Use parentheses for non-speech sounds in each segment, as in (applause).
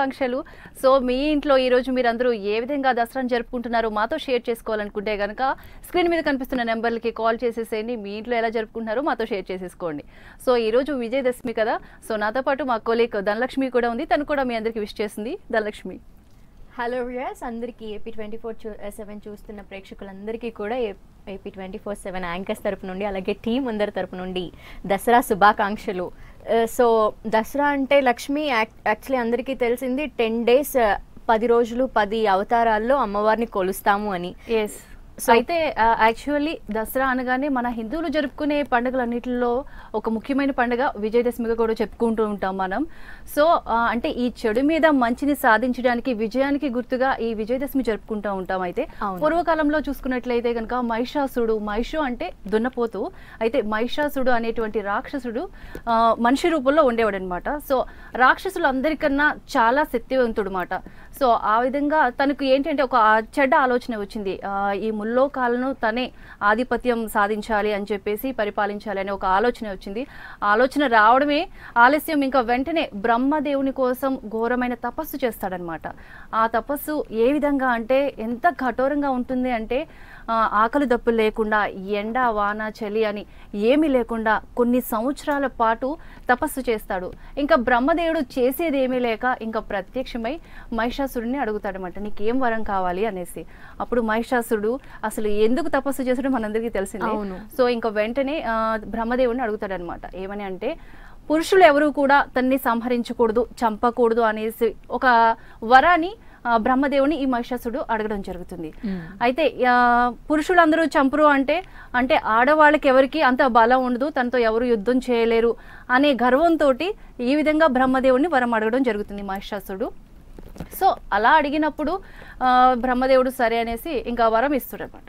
శుభాకాంక్షలు. సో మీ ఇంట్లో ఈ రోజు మీరందరూ ఏ విధంగా దసరాను జరుపుకుంటున్నారో మాతో షేర్ చేసుకోవాలనుకుంటే కనుక స్క్రీన్ మీద కనిపిస్తున్న నెంబర్లకి కాల్ చేసేసేయండి. మీ ఇంట్లో ఎలా జరుపుకుంటున్నారో మాతో షేర్ చేసేసుకోండి. సో ఈ రోజు విజయదశమి కదా. సో నాతో పాటు మా కొలీగ్ ధనలక్ష్మి కూడా ఉంది. తను కూడా మీ అందరికి విష్ చేసింది. ధనలక్ష్మి. హలో వ్యూయర్స్ అందరికీ ఏపీ ట్వంటీ ఫోర్ చూ సెవెన్ చూస్తున్న ప్రేక్షకులందరికీ కూడా AP twenty four seven anchors తరపు నుండి అలాగే టీం అందరి తరపు నుండి దసరా శుభాకాంక్షలు. సో దసరా అంటే లక్ష్మి యాక్చువల్లీ అందరికీ తెలిసింది టెన్ డేస్ పది రోజులు పది అవతారాల్లో అమ్మవారిని కొలుస్తాము అని. ఎస్ అయితే యాక్చువల్లీ దసరా అనగానే మన హిందువులు జరుపుకునే పండుగలన్నిటిలో ఒక ముఖ్యమైన పండుగ విజయదశమిగా కూడా చెప్పుకుంటూ ఉంటాం మనం. సో అంటే ఈ చెడు మీద మంచిని సాధించడానికి విజయానికి గుర్తుగా ఈ విజయదశమి జరుపుకుంటూ ఉంటాం అయితే. పూర్వకాలంలో చూసుకున్నట్లయితే కనుక మహిషాసుడు మహిషు అంటే దున్నపోతు. అయితే మహిషాసుడు అనేటువంటి రాక్షసుడు మనిషి రూపంలో ఉండేవాడు అనమాట సో రాక్షసులు అందరికన్నా చాలా శక్తివంతుడు మాట సో ఆ విధంగా తనకు ఏంటంటే ఒక చెడ్డ ఆలోచన వచ్చింది. ఈ ముల్లోకాలను తనే ఆధిపత్యం సాధించాలి అని చెప్పేసి పరిపాలించాలి అనే ఒక ఆలోచన వచ్చింది. ఆలోచన రావడమే ఆలస్యం ఇంకా వెంటనే బ్రహ్మదేవుని కోసం ఘోరమైన తపస్సు చేస్తాడనమాట. ఆ తపస్సు ఏ విధంగా అంటే ఎంత కఠోరంగా ఉంటుంది అంటే ఆకలి దప్పులు లేకుండా ఎండ వాన చలి అని ఏమీ లేకుండా కొన్ని సంవత్సరాల పాటు తపస్సు చేస్తాడు. ఇంకా బ్రహ్మదేవుడు చేసేది ఏమీ లేక ఇంకా ప్రత్యక్షమై మహిషాసురుడిని అడుగుతాడనమాట నీకేం వరం కావాలి? అనేసి. అప్పుడు మహిషాసురుడు అసలు ఎందుకు తపస్సు చేసాడో మనందరికీ తెలిసిందే. సో ఇంకా వెంటనే బ్రహ్మదేవుడిని అడుగుతాడనమాట. ఏమని అంటే పురుషులు ఎవరు కూడా తన్ని సంహరించకూడదు చంపకూడదు అనేసి ఒక వరాన్ని బ్రహ్మదేవుని ఈ మహిషాసుడు అడగడం జరుగుతుంది. అయితే పురుషులందరూ చంపరు అంటే అంటే ఆడవాళ్ళకి ఎవరికి అంత బలం ఉండదు తనతో ఎవరు యుద్ధం చేయలేరు అనే గర్వంతో ఈ విధంగా బ్రహ్మదేవుని వరం అడగడం జరుగుతుంది మహిషాసుడు. సో అలా అడిగినప్పుడు బ్రహ్మదేవుడు సరే అనేసి ఇంకా వరం ఇస్తాడనమాట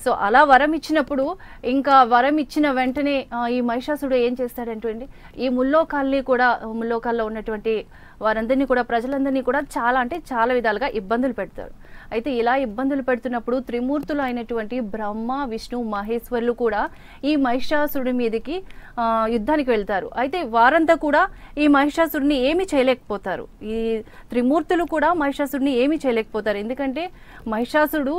సో అలా వరం ఇచ్చినప్పుడు ఇంకా వరం ఇచ్చిన వెంటనే ఈ మహిషాసుడు ఏం చేస్తాడంటే ఈ ముల్లోకాల్ని కూడా ముల్లోకాల్లో ఉన్నటువంటి వారందరినీ కూడా ప్రజలందరినీ కూడా చాలా అంటే చాలా విధాలుగా ఇబ్బందులు పెడతారు. అయితే ఇలా ఇబ్బందులు పెడుతున్నప్పుడు త్రిమూర్తులు అయినటువంటి బ్రహ్మ విష్ణు మహేశ్వరులు కూడా ఈ మహిషాసురుడి మీదకి యుద్ధానికి వెళ్తారు. అయితే వారంతా కూడా ఈ మహిషాసుడిని ఏమీ చేయలేకపోతారు. ఈ త్రిమూర్తులు కూడా మహిషాసుడిని ఏమీ చేయలేకపోతారు. ఎందుకంటే మహిషాసుడు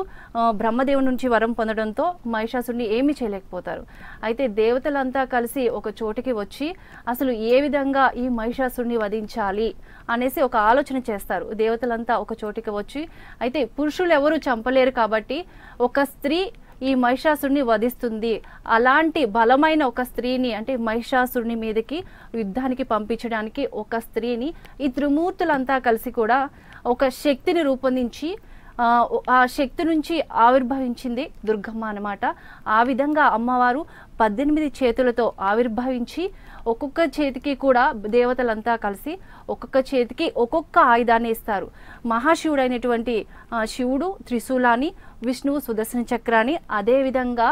బ్రహ్మదేవుని బ్రహ్మదేవుడి నుంచి వరం పొందడంతో మహిషాసుడిని ఏమీ చేయలేకపోతారు. అయితే దేవతలంతా కలిసి ఒక చోటికి వచ్చి అసలు ఏ విధంగా ఈ మహిషాసుడిని వధించాలి? అనేసి ఒక ఆలోచన చేస్తారు. దేవతలంతా ఒక చోటికి వచ్చి అయితే పురుషులు ఎవరు చంపలేరు కాబట్టి ఒక స్త్రీ ఈ మహిషాసుడిని వధిస్తుంది. అలాంటి బలమైన ఒక స్త్రీని అంటే మహిషాసుడిని మీదకి యుద్ధానికి పంపించడానికి ఒక స్త్రీని ఈ త్రిమూర్తులంతా కలిసి కూడా ఒక శక్తిని రూపొందించి ఆ, ఆ శక్తి నుంచి ఆవిర్భవించింది దుర్గమ్మ అన్నమాట. ఆ విధంగా అమ్మవారు పద్దెనిమిది చేతులతో ఆవిర్భవించి ఒక్కొక్క చేతికి కూడా దేవతలంతా కలిసి ఒక్కొక్క చేతికి ఒక్కొక్క ఆయుధాన్ని ఇస్తారు. మహాశివుడైనటువంటి శివుడు త్రిశూలాన్ని విష్ణువు సుదర్శన చక్రాన్ని అదేవిధంగా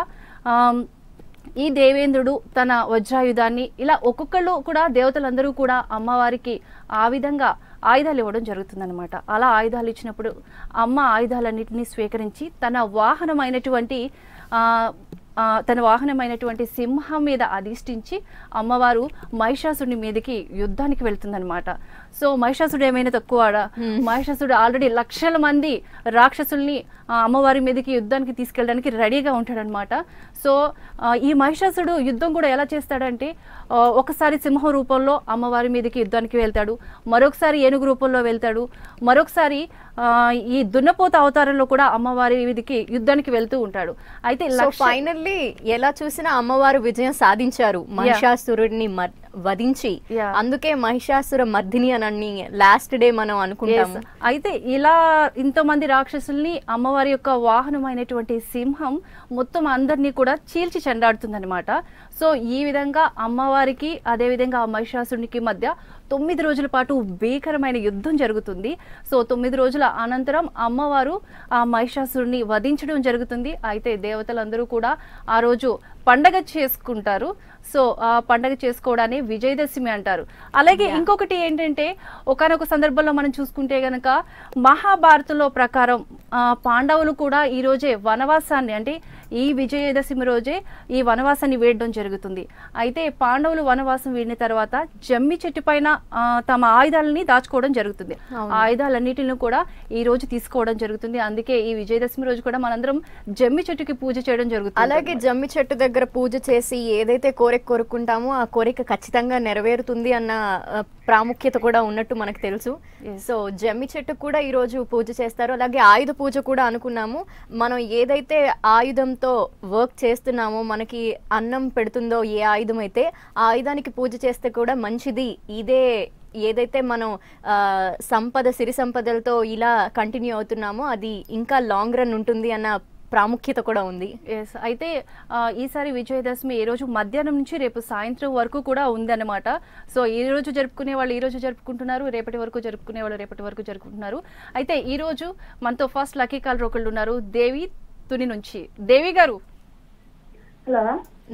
ఈ దేవేంద్రుడు తన వజ్రాయుధాన్ని ఇలా ఒక్కొక్కళ్ళు కూడా దేవతలందరూ కూడా అమ్మవారికి ఆ విధంగా ఆయుధాలు ఇవ్వడం జరుగుతుందన్నమాట. అలా ఆయుధాలు ఇచ్చినప్పుడు అమ్మ ఆయుధాలన్నింటినీ స్వీకరించి తన వాహనమైనటువంటి తన వాహనమైనటువంటి సింహం మీద అధిష్ఠించి అమ్మవారు మహిషాసుడి మీదకి యుద్ధానికి వెళ్తుందన్నమాట. సో మహిషాసుడు ఏమైనా తక్కువాడా మహిషాసుడు ఆల్రెడీ లక్షల మంది రాక్షసుల్ని అమ్మవారి మీదకి యుద్ధానికి తీసుకెళ్ళడానికి రెడీగా ఉంటాడనమాట సో ఈ మహిషాసుడు యుద్ధం కూడా ఎలా చేస్తాడంటే ఒకసారి సింహం రూపంలో అమ్మవారి మీదకి యుద్ధానికి వెళ్తాడు మరొకసారి ఏనుగు రూపంలో వెళ్తాడు మరొకసారి ఈ దున్నపోత అవతారంలో కూడా అమ్మవారి మీదకి యుద్ధానికి వెళ్తూ ఉంటాడు. అయితే సో ఫైనల్లీ ఎలా చూసినా అమ్మవారు విజయం సాధించారు మహిషాసురుడిని వధించి. అందుకే మహిషాసుర మర్దిని అని లాస్ట్ డే మనం అనుకుంటాము. అయితే ఇలా ఇంతమంది రాక్షసుల్ని అమ్మవారి యొక్క వాహనమైనటువంటి సింహం మొత్తం అందరినీ కూడా చీల్చి చెండాడుతుందన్నమాట సో ఈ విధంగా అమ్మవారికి అదే విధంగా ఆ మహిషాసునికి మధ్య తొమ్మిది రోజుల పాటు భీకరమైన యుద్ధం జరుగుతుంది. సో తొమ్మిది రోజుల అనంతరం అమ్మవారు ఆ మహిషాసురుని వధించడం జరుగుతుంది. అయితే దేవతలందరూ కూడా ఆ రోజు పండగ చేసుకుంటారు. సో ఆ పండగ చేసుకోవడాన్ని విజయదశమి అంటారు. అలాగే ఇంకొకటి ఏంటంటే ఒకనొక సందర్భంలో మనం చూసుకుంటే గనక మహాభారతంలో ప్రకారం పాండవులు కూడా ఈ రోజే వనవాసాన్ని అంటే ఈ విజయదశమి రోజే ఈ వనవాసాన్ని వేయడం జరుగుతుంది. అయితే పాండవులు వనవాసం వీడిన తర్వాత జమ్మి చెట్టు పైన తమ ఆయుధాలని దాచుకోవడం జరుగుతుంది. ఆయుధాలన్నిటిని కూడా ఈ రోజు తీసుకోవడం జరుగుతుంది. అందుకే ఈ విజయదశమి రోజు కూడా మనందరం జమ్మి చెట్టుకి పూజ చేయడం జరుగుతుంది. అలాగే జమ్మి చెట్టు దగ్గర పూజ చేసి ఏదైతే కోరిక కోరుకుంటామో ఆ కోరిక ఖచ్చితంగా నెరవేరుతుంది అన్న ప్రాముఖ్యత కూడా ఉన్నట్టు మనకు తెలుసు. సో జమ్మి చెట్టు కూడా ఈ రోజు పూజ చేస్తారు. అలాగే ఆయుధ పూజ కూడా అనుకున్నాము. మనం ఏదైతే ఆయుధంతో వర్క్ చేస్తున్నామో. మనకి అన్నం పెడుతుందో ఏ ఆయుధం అయితే ఆ ఆయుధానికి పూజ చేస్తే కూడా మంచిది. ఇదే ఏదైతే మనం సంపద సిరి సంపదలతో ఇలా కంటిన్యూ అవుతున్నామో అది ఇంకా లాంగ్ రన్ ఉంటుంది అన్న ప్రాముఖ్యత కూడా ఉంది. ఎస్ అయితే ఈసారి విజయదశమి ఈ రోజు? మధ్యాహ్నం నుంచి రేపు సాయంత్రం వరకు కూడా ఉందన్నమాట. సో ఈ రోజు జరుపుకునే వాళ్ళు ఈ రోజు జరుపుకుంటున్నారు రేపటి వరకు జరుపుకునే వాళ్ళు రేపటి వరకు జరుపుకుంటున్నారు. అయితే ఈ రోజు మనతో ఫస్ట్ లక్కీ కాల్ ఒకళ్ళు ఉన్నారు. దేవి తుని నుంచి. దేవి గారు. హలో.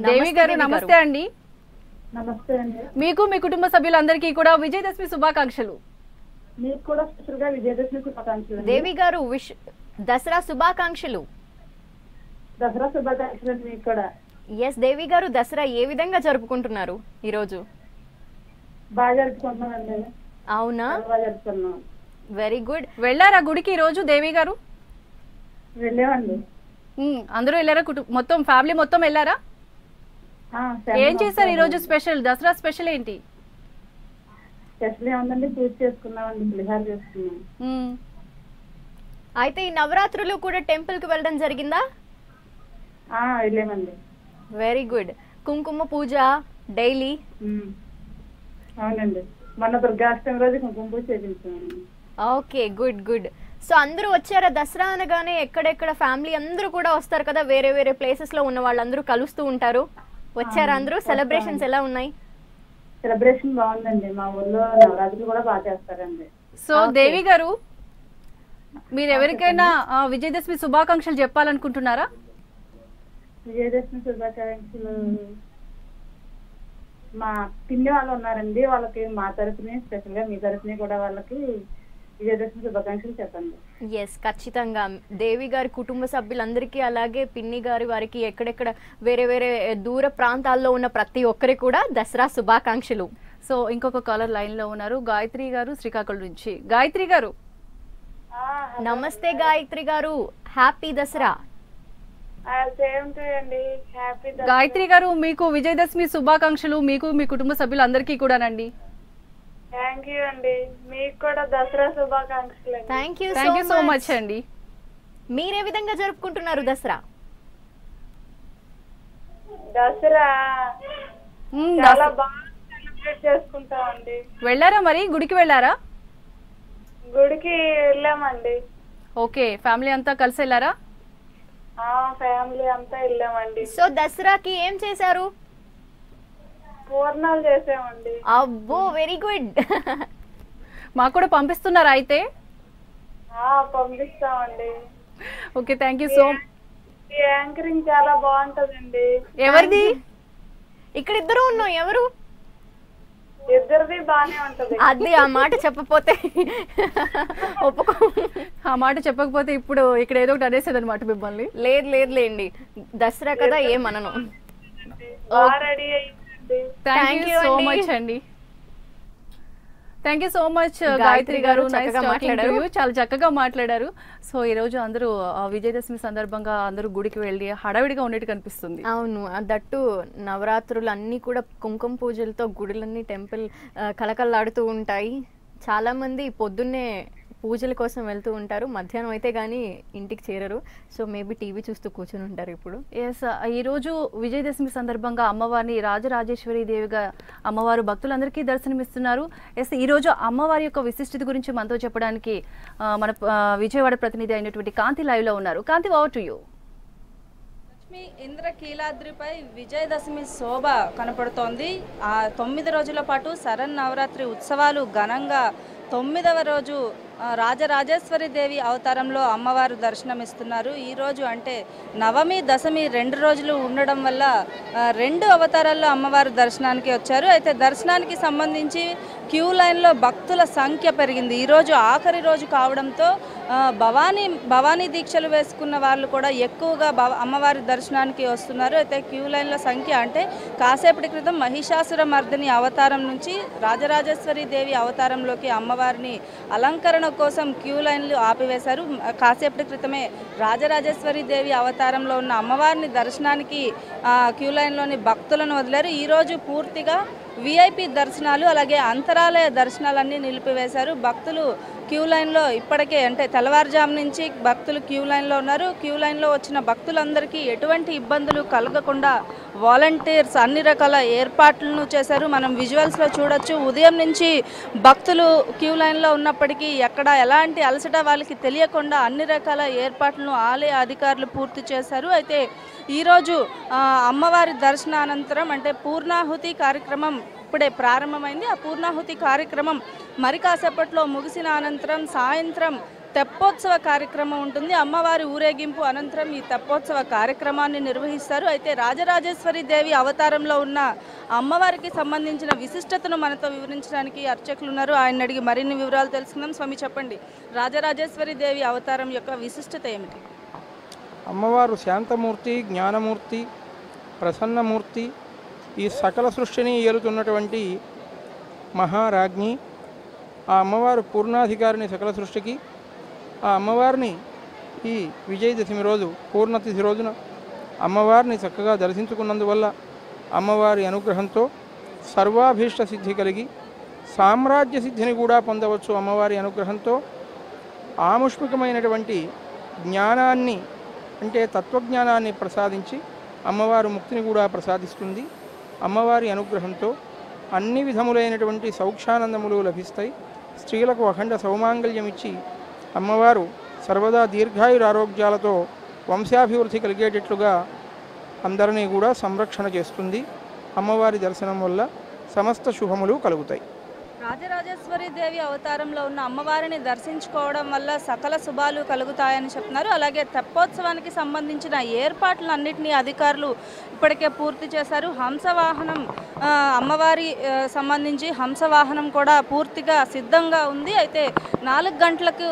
దేవి గారు నమస్తే అండి. నమస్తే అండి. మీకు మీ కుటుంబ సభ్యులందరికీ కూడా విజయదశమి శుభాకాంక్షలు. మీకు కూడా స్పెషల్గా విజయదశమి శుభాకాంక్షలు అండి. దేవి గారు విష్ దసరా శుభాకాంక్షలు. దసరా శుభాకాంక్షలు అండి మీకు కూడా. ఎస్ దేవి గారు దసరా ఏ విధంగా జరుపుకుంటున్నారు ఈరోజు? బాగా జరుపుకుంటున్నామండి అవునా? వెరీ గుడ్ వెళ్ళారా గుడికి ఈ రోజు దేవి గారు? వెళ్ళామండి. అందరూ వెళ్ళారా కుటుంబ మొత్తం ఫ్యామిలీ మొత్తం వెళ్ళారా? ఏం చేశారు ఈ రోజు స్పెషల్? దసరా స్పెషల్ ఏంటి? స్పెషల్ ఏముందండి? పూజ చేసుకున్నామండి పులిహార చేసుకున్నాం. ఉమ్. అయితే ఈ నవరాత్రులు కూడా టెంపుల్కి వెళ్ళడం జరిగిందా? ఆ, వెళ్ళామండి. Very good. కుంకుమ పూజ డైలీ. అవునండి. మొన్న దుర్గాష్టమి రోజు కుంకుమ పూజ ఓకే గుడ్ గుడ్. సో అందరూ వచ్చారా? దసరా అనగానే ఎక్కడెక్కడ ఫ్యామిలీ అందరూ కూడా వస్తారు కదా? వేరే వేరే ప్లేసెస్లో ఉన్న వాళ్ళందరూ కలుస్తూ ఉంటారు. వచ్చారా అందరూ? సెలబ్రేషన్స్ ఎలా ఉన్నాయి? సెలబ్రేషన్ బాగుందండి. మా ఊర్లో నవరాత్రులు కూడా బాగా చేస్తారండి. సో దేవి గారు మీరు ఎవరికైనా విజయదశమి శుభాకాంక్షలు చెప్పాలనుకుంటున్నారా? విజయదశమి శుభాకాంక్షలు. మా పిన్ని వాళ్ళు ఉన్నారండి. వాళ్ళకి మా తరపుని స్పెషల్గా మీ తరపుని కూడా వాళ్ళకి ఎస్ ఖచ్చితంగా. దేవి గారి కుటుంబ సభ్యులందరికీ అలాగే పిన్ని గారి వారికి ఎక్కడెక్కడ వేరే వేరే దూర ప్రాంతాల్లో ఉన్న ప్రతి ఒక్కరికి కూడా దసరా శుభాకాంక్షలు. సో ఇంకొక కాలర్ లైన్లో ఉన్నారు గాయత్రి గారు శ్రీకాకుళం నుంచి. గాయత్రి గారు. నమస్తే గాయత్రి గారు. హ్యాపీ దసరా. సేమ్ టు అండి. హ్యాపీ గాయత్రి గారు మీకు విజయదశమి శుభాకాంక్షలు మీకు మీ కుటుంబ సభ్యులందరికీ కూడానండి. థ్యాంక్ యూ అండి. మీకు కూడా దసరా శుభాకాంక్షలు thank you thank you so much. అండి. మీరే విధంగా జరుపుకుంటున్నారు దసరా? దసరా చాలా బాగా సెలబ్రేట్ చేసుకుంటామండి వెళ్ళారా మరి? గుడికి వెళ్ళారా? గుడికి వెళ్ళామండి. ఓకే ఫ్యామిలీ అంతా కలిసి వెళ్ళారా? ఆ ఫ్యామిలీ అంతా వెళ్ళామండి. సో దసరాకి ఏం చేశారు? పూర్ణాలు చేసామండి. అబ్బో వెరీ గుడ్ (laughs) మాకు కూడా పంపిస్తున్నారా అయితే? ఆ పంపిస్తామండి. Okay thank you so anchoring చాలా బాగుంటదండి. ఎవరిది? ఇక్కడ ఇద్దరు ఉన్నాం ఎవరు? ఇద్దరిది బానే ఉంటది. అది ఆ మాట చెప్పపోతే (laughs) ఒప్పుకో. ఆ మాట చెప్పకపోతే ఇప్పుడు ఇక్కడ ఏదో ఒకటి అనేసేది అనమాట మిమ్మల్ని. లేదు లేదు లేండి. దసరా కదా ఏమనను ready thank Thank you so. Much అండి. Thank you so much Gayatri గారు. మాట్లాడారు. చాలా చక్కగా మాట్లాడారు. సో ఈ రోజు అందరూ విజయదశమి సందర్భంగా అందరూ గుడికి వెళ్ళి హడావిడిగా ఉన్నట్టు కనిపిస్తుంది. అవును దట్టు నవరాత్రులు అన్నీ కూడా కుంకుమ పూజలతో గుడులన్నీ టెంపుల్ ఆ, కళకళలాడుతూ ఉంటాయి. చాలా మంది పొద్దున్నే పూజల కోసం వెళ్తూ ఉంటారు. మధ్యాహ్నం అయితే కానీ ఇంటికి చేరరు. సో మేబీ టీవీ చూస్తూ కూర్చుని ఉంటారు ఇప్పుడు. ఎస్ ఈ రోజు విజయదశమి సందర్భంగా అమ్మవారిని రాజరాజేశ్వరి దేవిగా అమ్మవారు భక్తులందరికీ దర్శనమిస్తున్నారు. ఎస్ ఈ రోజు అమ్మవారి యొక్క విశిష్టత గురించి మనతో చెప్పడానికి మన విజయవాడ ప్రతినిధి అయినటువంటి కాంతి లైవ్లో ఉన్నారు. Kanti over to you Lakshmi ఇంద్రకీలాద్రిపై విజయదశమి శోభ కనపడుతోంది. ఆ తొమ్మిది రోజుల పాటు శరన్నవరాత్రి ఉత్సవాలు ఘనంగా తొమ్మిదవ రోజు రాజరాజేశ్వరి దేవి అవతారంలో అమ్మవారు దర్శనమిస్తున్నారు. ఈరోజు అంటే నవమి దశమి రెండు రోజులు ఉండడం వల్ల రెండు అవతారాల్లో అమ్మవారు దర్శనానికి వచ్చారు. అయితే దర్శనానికి సంబంధించి క్యూ లైన్లో భక్తుల సంఖ్య పెరిగింది. ఈరోజు ఆఖరి రోజు కావడంతో భవానీ భవానీ దీక్షలు వేసుకున్న వాళ్ళు కూడా ఎక్కువగా భవ అమ్మవారి దర్శనానికి వస్తున్నారు. అయితే క్యూ లైన్ల సంఖ్య అంటే కాసేపటి క్రితం మహిషాసుర మర్దిని అవతారం నుంచి రాజరాజేశ్వరి దేవి అవతారంలోకి అమ్మవారిని అలంకరణ కోసం క్యూ లైన్లు ఆపివేశారు. కాసేపటి క్రితమే రాజరాజేశ్వరి దేవి అవతారంలో ఉన్న అమ్మవారిని దర్శనానికి క్యూ లైన్లోని భక్తులను వదిలారు. ఈరోజు పూర్తిగా వీఐపీ దర్శనాలు అలాగే అంతరాలయ దర్శనాలన్నీ నిలిపివేశారు. భక్తులు క్యూ లైన్లో ఇప్పటికే అంటే తెల్లవారుజాము నుంచి భక్తులు క్యూ లైన్లో ఉన్నారు. క్యూ లైన్లో వచ్చిన భక్తులందరికీ ఎటువంటి ఇబ్బందులు కలగకుండా వాలంటీర్స్ అన్ని రకాల ఏర్పాట్లను చేశారు. మనం విజువల్స్లో చూడొచ్చు. ఉదయం నుంచి భక్తులు క్యూ లైన్లో ఉన్నప్పటికీ ఎక్కడ ఎలాంటి అలసట వాళ్ళకి తెలియకుండా అన్ని రకాల ఏర్పాట్లను ఆలయ అధికారులు పూర్తి చేశారు. అయితే ఈరోజు అమ్మవారి దర్శనానంతరం అంటే పూర్ణాహుతి కార్యక్రమం ఇప్పుడే ప్రారంభమైంది. ఆ పూర్ణాహుతి కార్యక్రమం మరి కాసేపట్లో ముగిసిన అనంతరం సాయంత్రం తెప్పోత్సవ కార్యక్రమం ఉంటుంది. అమ్మవారి ఊరేగింపు అనంతరం ఈ తెప్పోత్సవ కార్యక్రమాన్ని నిర్వహిస్తారు. అయితే రాజరాజేశ్వరి దేవి అవతారంలో ఉన్న అమ్మవారికి సంబంధించిన విశిష్టతను మనతో వివరించడానికి అర్చకులు ఉన్నారు ఆయన అడిగి మరిన్ని వివరాలు తెలుసుకుందాం. స్వామి చెప్పండి. రాజరాజేశ్వరి దేవి అవతారం యొక్క విశిష్టత ఏమిటి? అమ్మవారు శాంతమూర్తి జ్ఞానమూర్తి ప్రసన్నమూర్తి ఈ సకల సృష్టిని ఏలుతున్నటువంటి మహారాజ్ఞి ఆ అమ్మవారు పూర్ణాధికారిని సకల సృష్టికి ఆ అమ్మవారిని ఈ విజయదశమి రోజు పూర్ణతిథి రోజున అమ్మవారిని చక్కగా దర్శించుకున్నందువల్ల అమ్మవారి అనుగ్రహంతో సర్వాభీష్ట సిద్ధి కలిగి సామ్రాజ్య సిద్ధిని కూడా పొందవచ్చు అమ్మవారి అనుగ్రహంతో. ఆముష్మికమైనటువంటి జ్ఞానాన్ని అంటే తత్వజ్ఞానాన్ని ప్రసాదించి అమ్మవారు ముక్తిని కూడా ప్రసాదిస్తుంది. అమ్మవారి అనుగ్రహంతో అన్ని విధములైనటువంటి సౌక్షానందములు లభిస్తాయి. స్త్రీలకు అఖండ సౌమాంగల్యం ఇచ్చి అమ్మవారు సర్వదా దీర్ఘాయురారోగ్యాలతో వంశాభివృద్ధి కలిగేటట్లుగా అందరినీ కూడా సంరక్షణ చేస్తుంది. అమ్మవారి దర్శనం వల్ల సమస్త శుభములు కలుగుతాయి. రాజరాజేశ్వరి దేవి అవతారంలో ఉన్న అమ్మవారిని దర్శించుకోవడం వల్ల సకల శుభాలు కలుగుతాయని చెప్తున్నారు. అలాగే తెప్పోత్సవానికి సంబంధించిన ఏర్పాట్లన్నింటినీ అధికారులు ఇప్పటికే పూర్తి చేశారు. హంసవాహనం అమ్మవారి సంబంధించి హంసవాహనం కూడా పూర్తిగా సిద్ధంగా ఉంది. అయితే నాలుగు గంటలకు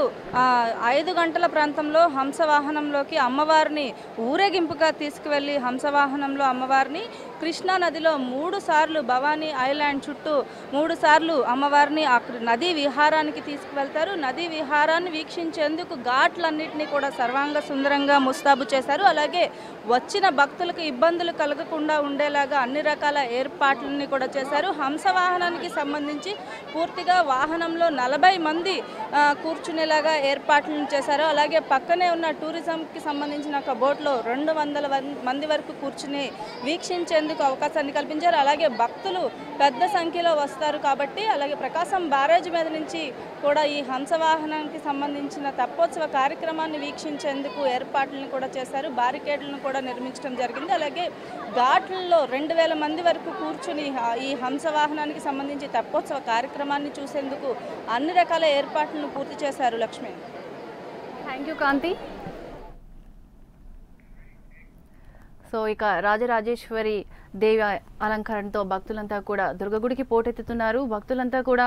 ఐదు గంటల ప్రాంతంలో హంసవాహనంలోకి అమ్మవారిని ఊరేగింపుగా తీసుకువెళ్ళి హంసవాహనంలో అమ్మవారిని కృష్ణా నదిలో మూడు సార్లు భవానీ ఐలాండ్ చుట్టూ మూడు సార్లు అమ్మవారిని ఆ నదీ విహారానికి తీసుకువెళ్తారు. నదీ విహారాన్ని వీక్షించేందుకు ఘాట్లన్నింటినీ కూడా సర్వాంగ సుందరంగా ముస్తాబు చేశారు. అలాగే వచ్చిన భక్తులకు ఇబ్బందులు కలగకుండా ఉండేలాగా అన్ని రకాల ఏర్పాట్లని కూడా చేశారు. హంస వాహనానికి సంబంధించి పూర్తిగా వాహనంలో నలభై మంది కూర్చునేలాగా ఏర్పాట్లను చేశారు. అలాగే పక్కనే ఉన్న టూరిజంకి సంబంధించిన ఒక బోట్లో రెండు వందల వన్- మంది వరకు కూర్చుని వీక్షించేందుకు అవకాశాన్ని కల్పించారు. అలాగే భక్తులు పెద్ద సంఖ్యలో వస్తారు కాబట్టి అలాగే ప్రకాశం బ్యారేజ్ మీద నుంచి కూడా ఈ హంసవాహనానికి సంబంధించిన తెప్పోత్సవ కార్యక్రమాన్ని వీక్షించేందుకు ఏర్పాట్లను కూడా చేశారు. బారికేడ్లను కూడా నిర్మించడం జరిగింది. అలాగే ఘాట్లలో రెండు వేల మంది వరకు కూర్చుని ఈ హంసవాహనానికి సంబంధించి తెప్పోత్సవ కార్యక్రమాన్ని చూసేందుకు అన్ని రకాల ఏర్పాట్లను పూర్తి చేశారు Lakshmi. Thank you Kanti so ఇక రాజరాజేశ్వరి దేవి అలంకరణతో భక్తులంతా కూడా దుర్గగుడికి పోటెత్తుతున్నారు. భక్తులంతా కూడా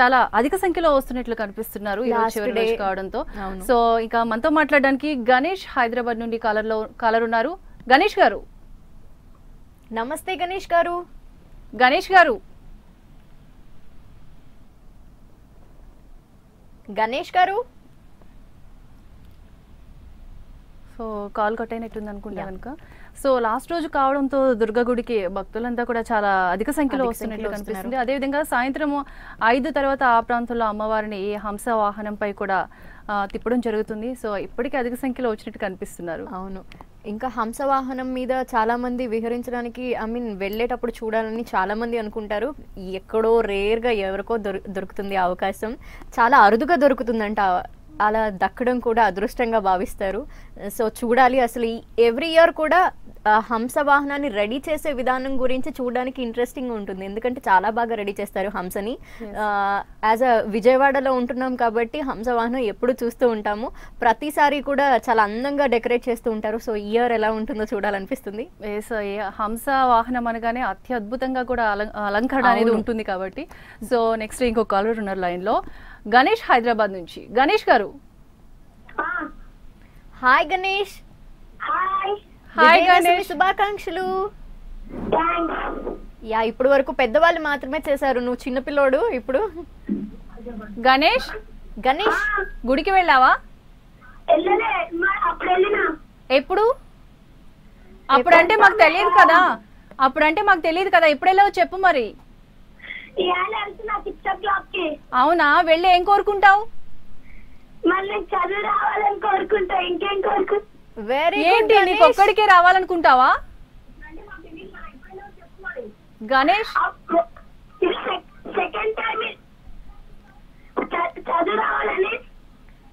చాలా అధిక సంఖ్యలో వస్తున్నట్లు కనిపిస్తున్నారు చివరి. రోజు కావడంతో. సో ఇక మనతో మాట్లాడడానికి గణేష్ హైదరాబాద్ నుండి కాలర్లో కాలర్ ఉన్నారు గణేష్ గారు. నమస్తే గణేష్ గారు. గణేష్ గారు. గణేష్ గారు. సో కాల్ కట్ అయినట్టుంది అనుకుంటా కనుక. సో లాస్ట్ రోజు కావడంతో దుర్గా గుడికి భక్తులంతా కూడా చాలా అధిక సంఖ్యలో వస్తున్నట్లు కనిపిస్తుంది. అదేవిధంగా సాయంత్రం ఐదు తర్వాత ఆ ప్రాంతంలో అమ్మవారిని ఈ హంస వాహనంపై కూడా తిప్పడం జరుగుతుంది. సో ఇప్పటికీ అధిక సంఖ్యలో వచ్చినట్టు కనిపిస్తున్నారు. అవును. ఇంకా హంస వాహనం మీద చాలా మంది విహరించడానికి ఐ మీన్ వెళ్ళేటప్పుడు చూడాలని చాలా మంది అనుకుంటారు. ఎక్కడో రేర్గా ఎవరికో దొరు దొరుకుతుంది అవకాశం. చాలా అరుదుగా దొరుకుతుందంట. అలా దక్కడం కూడా అదృష్టంగా భావిస్తారు. సో చూడాలి అసలు ఎవ్రీ ఇయర్ కూడా హంస వాహనాన్ని రెడీ చేసే విధానం గురించి చూడడానికి ఇంట్రెస్టింగ్ ఉంటుంది. ఎందుకంటే చాలా బాగా రెడీ చేస్తారు హంసని. యాజ్ అ విజయవాడలో ఉంటున్నాం కాబట్టి హంస వాహనం ఎప్పుడు చూస్తూ ఉంటాము. ప్రతిసారి కూడా చాలా అందంగా డెకరేట్ చేస్తూ ఉంటారు. సో ఇయర్ ఎలా ఉంటుందో చూడాలనిపిస్తుంది. హంస వాహనం అనగానే అత్యద్భుతంగా కూడా అలం- అలంకరణ అనేది. ఉంటుంది కాబట్టి. సో నెక్స్ట్ ఇంకో కాలర్ ఉన్నారు లైన్లో. గణేష్ హైదరాబాద్ నుంచి. గణేష్ గారు. Hi Ganesh. Hi hi Ganesh. శుభాకాంక్షలు? యా ఇప్పుడు వరకు పెద్దవాళ్ళు మాత్రమే చేశారు. నువ్వు చిన్నపిల్లోడు ఇప్పుడు. గణేష్ గణేష్. గుడికి వెళ్ళావా? ఎప్పుడు? అప్పుడంటే మాకు తెలియదు కదా. అప్పుడంటే మాకు తెలియదు కదా. ఎప్పుడు వెళ్ళావో చెప్పు మరి. అవునా? వెళ్ళి ఏం కోరుకుంటావు? మళ్ళీ చదువు రావాలని కోరుకుంటా. ఇంకేం కోరుకుంటా వెరీ ఏంటి నీకు ఒక్కడికే రావాలనుకుంటావా? గణేష్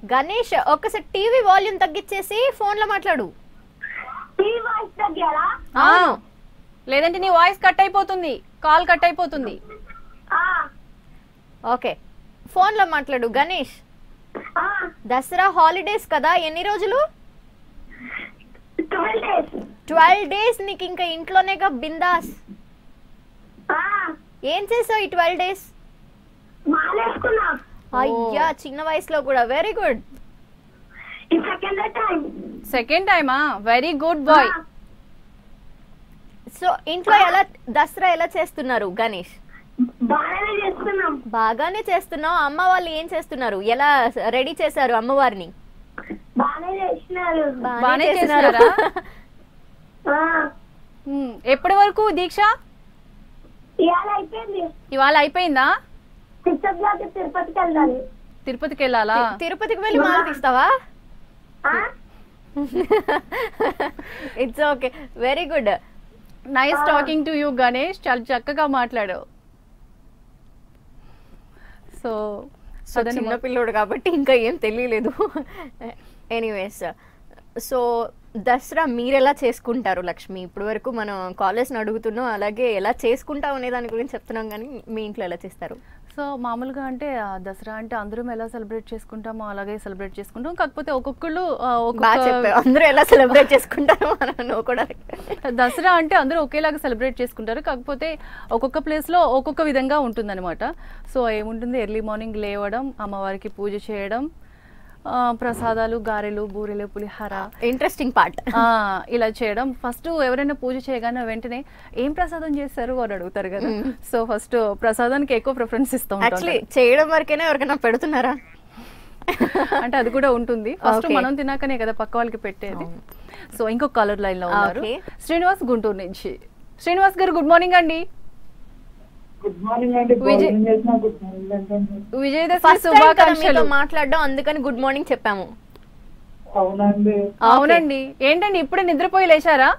గణేష్ ఒక్కసారి టీవీ వాల్యూమ్ తగ్గించేసి ఫోన్లో మాట్లాడు. లేదంటే నీ వాయిస్ కట్ అయిపోతుంది. కాల్ కట్ అయిపోతుంది. ఆ, ఓకే ఫోన్లో మాట్లాడు గణేష్ ఆ, దసరా హాలిడేస్ కదా ఎన్ని రోజులు? 12 డేస్ ట్వెల్వ్ డేస్ నీకు ఇంకా ఇంట్లోనేగా బిందాస్. ఏం చేసావు ఈ ట్వెల్వ్ డేస్ అయ్యా చిన్న వయసులో కూడా. వెరీ గుడ్ సెకండ్ టైమా వెరీ గుడ్ బాయ్ సో ఇంట్లో ఎలా దసరా ఎలా చేస్తున్నారు గణేష్? బాగానే చేస్తున్నాం. బాగానే చేస్తున్నావు. అమ్మ వాళ్ళు ఏం చేస్తున్నారు? ఎలా రెడీ చేశారు అమ్మవారిని? బాగానే చేసినారు. ఎప్పటి వరకు దీక్ష? ఇవాళ అయిపోయింది. ఇవాళ తిరుపతికి వెళ్ళాలి. తిరుపతికి వెళ్ళాలా? తి- తిరుపతికి వెళ్ళి మాల తీస్తావా? It's okay very good nice talking to you Ganesh చాలా చక్కగా మాట్లాడావు. సో సో చిన్న పిల్లోడు కాబట్టి ఇంకా ఏం తెలియలేదు. ఎనీవేస్ సో దసరా మీరు ఎలా చేసుకుంటారు లక్ష్మి? ఇప్పటి వరకు మనం కాలేజ్ని అడుగుతున్నాం అలాగే ఎలా చేసుకుంటాం అనే దాని గురించి చెప్తున్నాం కానీ మీ ఇంట్లో ఎలా చేస్తారు? సో మామూలుగా అంటే దసరా అంటే అందరం ఎలా సెలబ్రేట్ చేసుకుంటామో అలాగే సెలబ్రేట్ చేసుకుంటాం. కాకపోతే ఒక్కొక్కళ్ళు అందరూ ఎలా సెలబ్రేట్ చేసుకుంటారో కూడా (laughs) దసరా అంటే అందరూ ఒకేలాగా సెలబ్రేట్ చేసుకుంటారు. కాకపోతే ఒక్కొక్క ప్లేస్లో ఒక్కొక్క విధంగా ఉంటుందన్నమాట. సో ఏముంటుంది? ఎర్లీ మార్నింగ్ లేవడం అమ్మవారికి పూజ చేయడం ప్రసాదాలు గారెలు బూరెలు పులిహార. ఇంట్రెస్టింగ్ పార్ట్ ఇలా చేయడం. ఫస్ట్ ఎవరైనా పూజ చేయగానే వెంటనే ఏం ప్రసాదం చేస్తారు అని అడుగుతారు కదా. సో ఫస్ట్ ప్రసాదానికి ఎక్కువ ప్రిఫరెన్స్ ఇస్తాం యాక్చువల్లీ చేయడం వరకైనా ఎవరికైనా పెడుతున్నారా? అంటే అది కూడా ఉంటుంది. ఫస్ట్. మనం తినాకనే కదా పక్క వాళ్ళకి పెట్టేది. సో ఇంకొక కలర్ లైన్లో ఉన్నారు. శ్రీనివాస్ గుంటూరు నుంచి. శ్రీనివాస్ గారు గుడ్ మార్నింగ్ అండి. విజయదశమి మాట్లాడడం అందుకని గుడ్ మార్నింగ్ చెప్పాము. అవునండి. అవునండి. ఏంటండి ఇప్పుడే నిద్రపోయి లేచారా?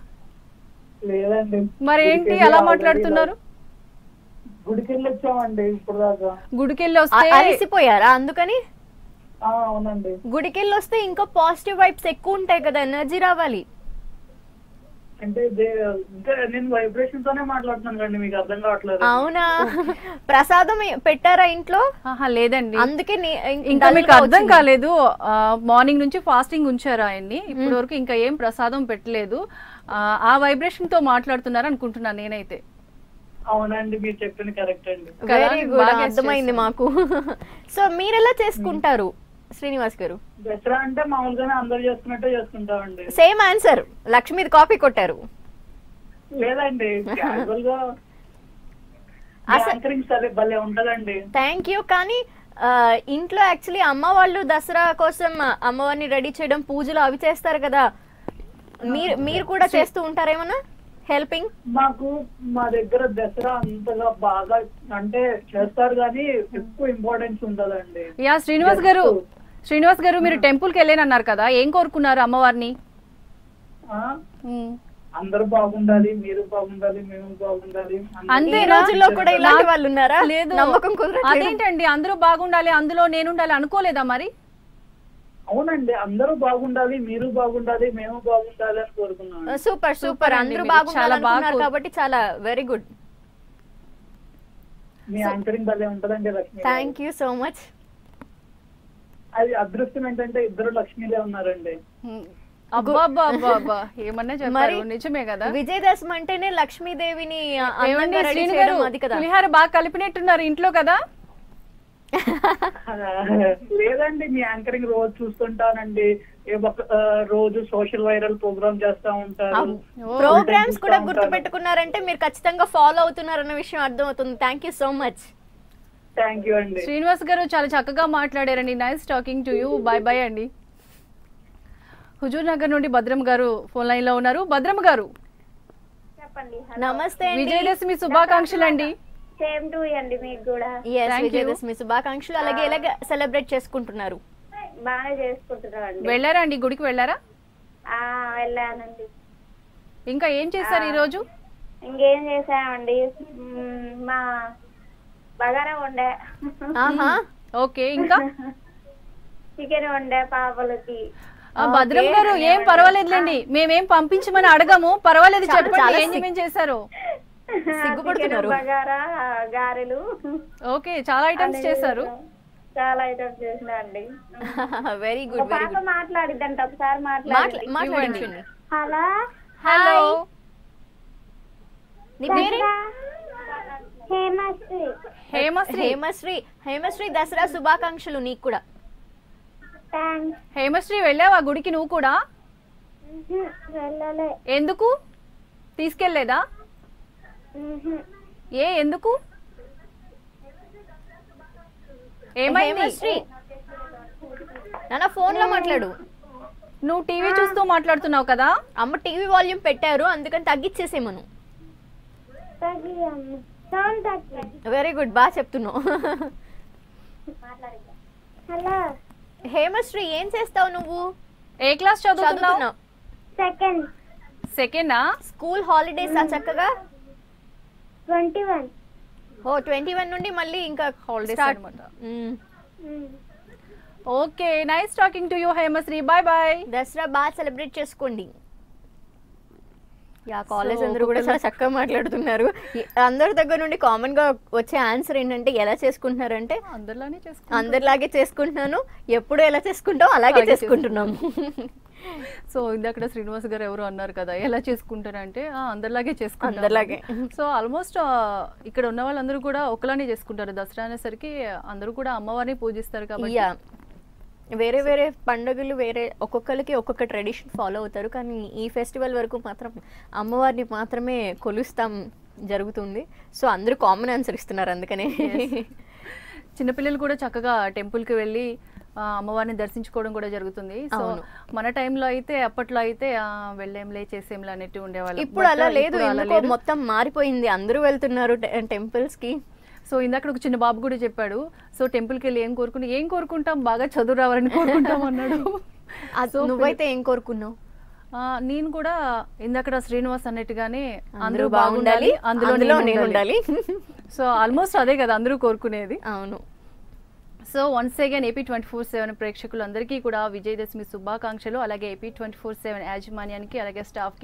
లేదండి. మరి ఏంటి అలా మాట్లాడుతున్నారు? గుడికి వెళ్ళి వచ్చామండి ఇప్పుడు దాకా గుడికి వెళ్ళి అ- వస్తే అలసిపోయారా? అందుకని? ఆ, అవునండి. గుడికి వెళ్ళి వస్తే ఇంకా పాజిటివ్ వైబ్స్ ఎక్కువ ఉంటాయి కదా ఎనర్జీ రావాలి. అంటే దే- ఇంకా నేను వైబ్రేషన్ తోనే మాట్లాడుతున్నాను కండి మీకు అర్థం కావట్లేదు. అవునా? ప్రసాదం పెట్టారా ఇంట్లో? ఆహా, లేదండి. అందుకే ఇంకా మీకు అర్థం. కాలేదు. మార్నింగ్ నుంచి ఫాస్టింగ్ ఉంచారు ఆయన్ని. ఇప్పటి వరకు ఇంకా ఏం ప్రసాదం పెట్టలేదు. ఆ, వైబ్రేషన్తో మాట్లాడుతున్నారు అనుకుంటున్నాను నేనైతే. అవునండి మీరు చెప్పింది కరెక్ట్ అండి? వెరీ గుడ్ అర్థమైంది. మాకు. సో మీరు ఎలా చేసుకుంటారు? శ్రీనివాస్ గారు. దసరా అంటే మామూలుగానే అందరు చేసుకున్నట్టే చేసుకుంటామండి సేమ్ ఆన్సర్ లక్ష్మీది కాపీ కొట్టారు. లేదండి థ్యాంక్ (laughs) యూ కానీ ఇంట్లో యాక్చువల్లీ అమ్మ వాళ్ళు దసరా కోసం అమ్మవారిని రెడీ చేయడం పూజలు అవి చేస్తారు కదా. మీరు మీరు కూడా చేస్తూ ఉంటారేమన్నా? హెల్పింగ్ మాకు మా దగ్గర దసరా అంతగా బాగా అంటే చేస్తారు కానీ ఎక్కువ ఇంపార్టెన్స్ ఉంటదండి. యా శ్రీనివాస్ గారు శ్రీనివాస్ గారు మీరు టెంపుల్కి వెళ్ళానన్నారు కదా ఏం కోరుకున్నారు అమ్మవారిని? ఆ? ఉమ్. అందరూ బాగుండాలి మీరు బాగుండాలి మేము బాగుండాలి అందరూ అంతే ఈ రోజుల్లో కూడా ఇలాంటి వాళ్ళు ఉన్నారా? లేదు. నమ్మకం కుదరట్లేదు. అదేంటండి అందరూ బాగుండాలి అందులో నేనుండాలి అనుకోలేదా మరి? అవునండి అందరూ బాగుండాలి మీరు బాగుండాలి మేము బాగుండాలి అని కోరుకున్నాం సూపర్ సూపర్. అందరూ మీరు. చాలా బాగుండాలనుకున్నారు బాగా కాబట్టి చాలా వెరీ గుడ్. మీ యాంకరింగ్ భలే ఉంటదండి. Thank you so much. అది అదృష్టం ఏంటంటే ఇద్దరు లక్ష్మీలే ఉన్నారండి. అబ్బా అబ్బా అబ్బా అబ్బా. ఏమన్నా చెప్పారు? మరి నిజమే కదా? విజయదశమి అంటేనే లక్ష్మీదేవిని పులిహార బాగా కలిపినట్టున్నారు ఇంట్లో కదా? (laughs) లేదండి మీ యాంకరింగ్ రోజు చూస్తుంటానండి. రోజు సోషల్ వైరల్ ప్రోగ్రామ్ చేస్తా ఉంటారు. ప్రోగ్రామ్స్ కూడా గుర్తు. పెట్టుకున్నారంటే మీరు ఖచ్చితంగా ఫాలో అవుతున్నారన్న విషయం అర్థమవుతుంది. Thank you so much Srinivas గారు చాలా చక్కగా మాట్లాడారండి. Nice talking to you bye bye అండి. హుజూర్ నగర్ నుండి భద్రం గారు ఫోన్ లైన్లో ఉన్నారు. భద్రం గారు. చెప్పండి. నమస్తే అండి. విజయదశమి శుభాకాంక్షలు అండి సేమ్ టు అండి మీకు కూడా. Yes Thank you. విజయదశమి శుభాకాంక్షలు. అలాగే ఎలాగ సెలబ్రేట్ చేసుకుంటున్నారు. వెళ్ళారా అండి గుడికి వెళ్ళారా? వెళ్ళానండి. ఇంకా ఏం చేశారు ఈ రోజు ఇంకేం చేసామండి మ్మ్, మా బగారా వండే. ఆహా ఓకే ఇంకా? చికెన్ వండే పాపలకి భద్రం గారు ఏం పర్వాలేదులేండి. మేమేం పంపించమని అడగము. పర్వాలేదు చెప్పండి ఏం ఏమేం చేశారు సిగ్గుపడుతున్నారు. గారెలు. ఓకే చాలా ఐటమ్స్ చేశారు. చాలా ఐటమ్స్ చేసిన అండి. Very good very good. మాట్లాడిద్దంట ఒకసారి హలో? హలో? నీ పేరే? హేమశ్రీ. హేమశ్రీ. హేమశ్రీ. హేమశ్రీ దసరా శుభాకాంక్షలు నీకు కూడా. హేమశ్రీ వెళ్ళావా గుడికి నువ్వు కూడా? వెళ్ళలే. ఎందుకు? తీసుకెళ్ళేదా. ఏ ఎందుకు? ఏమైంది? హేమశ్రీ. నాన్న ఫోన్లో మాట్లాడు. నువ్వు టీవీ చూస్తూ మాట్లాడుతున్నావు కదా? అమ్మ టీవీ వాల్యూమ్ పెట్టారు అందుకని తగ్గించేసేమను వెరీ గుడ్ బాగా చెప్తున్నావు. హలో హేమశ్రీ ఏం చేస్తావు నువ్వు? ఏ క్లాస్ చదువుతున్నావు? సెకండ్ సెకండా స్కూల్ హాలిడేస్ ఆ చక్కగా? ట్వంటీ వన్ ఓ ట్వంటీ వన్ నుండి మళ్ళీ ఇంకా holidays. Okay nice talking to you Hemasri. Bye bye Dasara బాగా సెలబ్రేట్ చేసుకోండి. యా కాలేజ్ అందరూ కూడా చాలా చక్కగా మాట్లాడుతున్నారు. అందరి దగ్గర నుండి కామన్గా వచ్చే ఆన్సర్ ఏంటంటే ఎలా చేసుకుంటున్నారంటే అందరిలానే అందరిలాగే చేసుకుంటున్నాను. ఎప్పుడు ఎలా చేసుకుంటాం అలాగే చేసుకుంటున్నాము. సో ఇందాక శ్రీనివాస్ గారు ఎవరు అన్నారు కదా ఎలా చేసుకుంటారంటే ఆ, అందరిలాగే చేసుకుంటారు అందరిలాగే. సో ఆల్మోస్ట్ ఇక్కడ ఉన్న వాళ్ళందరూ కూడా ఒకలానే చేసుకుంటారు. దసరా అనేసరికి అందరూ కూడా అమ్మవారిని పూజిస్తారు కాబట్టి. వేరే వేరే పండుగలు వేరే ఒక్కొక్కరికి ఒక్కొక్క ట్రెడిషన్ ఫాలో అవుతారు. కానీ ఈ ఫెస్టివల్ వరకు మాత్రం అమ్మవారిని మాత్రమే కొలుస్తాం జరుగుతుంది. సో అందరూ కామన్ ఆన్సర్ ఇస్తున్నారు అందుకనే. చిన్నపిల్లలు కూడా చక్కగా టెంపుల్కి వెళ్ళి ఆ, అమ్మవారిని దర్శించుకోవడం కూడా జరుగుతుంది. సో. మన టైంలో అయితే అప్పట్లో అయితే వెళ్ళేంలే చేసేంలే అన్నట్టు ఉండేవాళ్ళు. ఇప్పుడు అలా లేదు. మొత్తం మారిపోయింది. అందరూ వెళ్తున్నారు టెంపుల్స్కి సో ఇందాక ఒక చిన్న బాబు కూడా చెప్పాడు సో టెంపుల్కి వెళ్ళి ఏం కోరుకుని ఏం కోరుకుంటాం? బాగా చదువు రావాలని కోరుకుంటాం అన్నాడు. (laughs) నువ్వైతే ఏం కోరుకున్నావు? నేను కూడా ఇందాక శ్రీనివాస్ అన్నట్టుగానే అందరూ బాగుండాలి అందులో నేను ఉండాలి. (laughs) సో ఆల్మోస్ట్ అదే కదా అందరూ కోరుకునేది. అవును. So once again AP twenty four seven ప్రేక్షకులందరికీ కూడా విజయదశమి శుభాకాంక్షలు అలాగే ఏపీ ట్వంటీ ఫోర్ సెవెన్ యాజమాన్యానికి అలాగే స్టాఫ్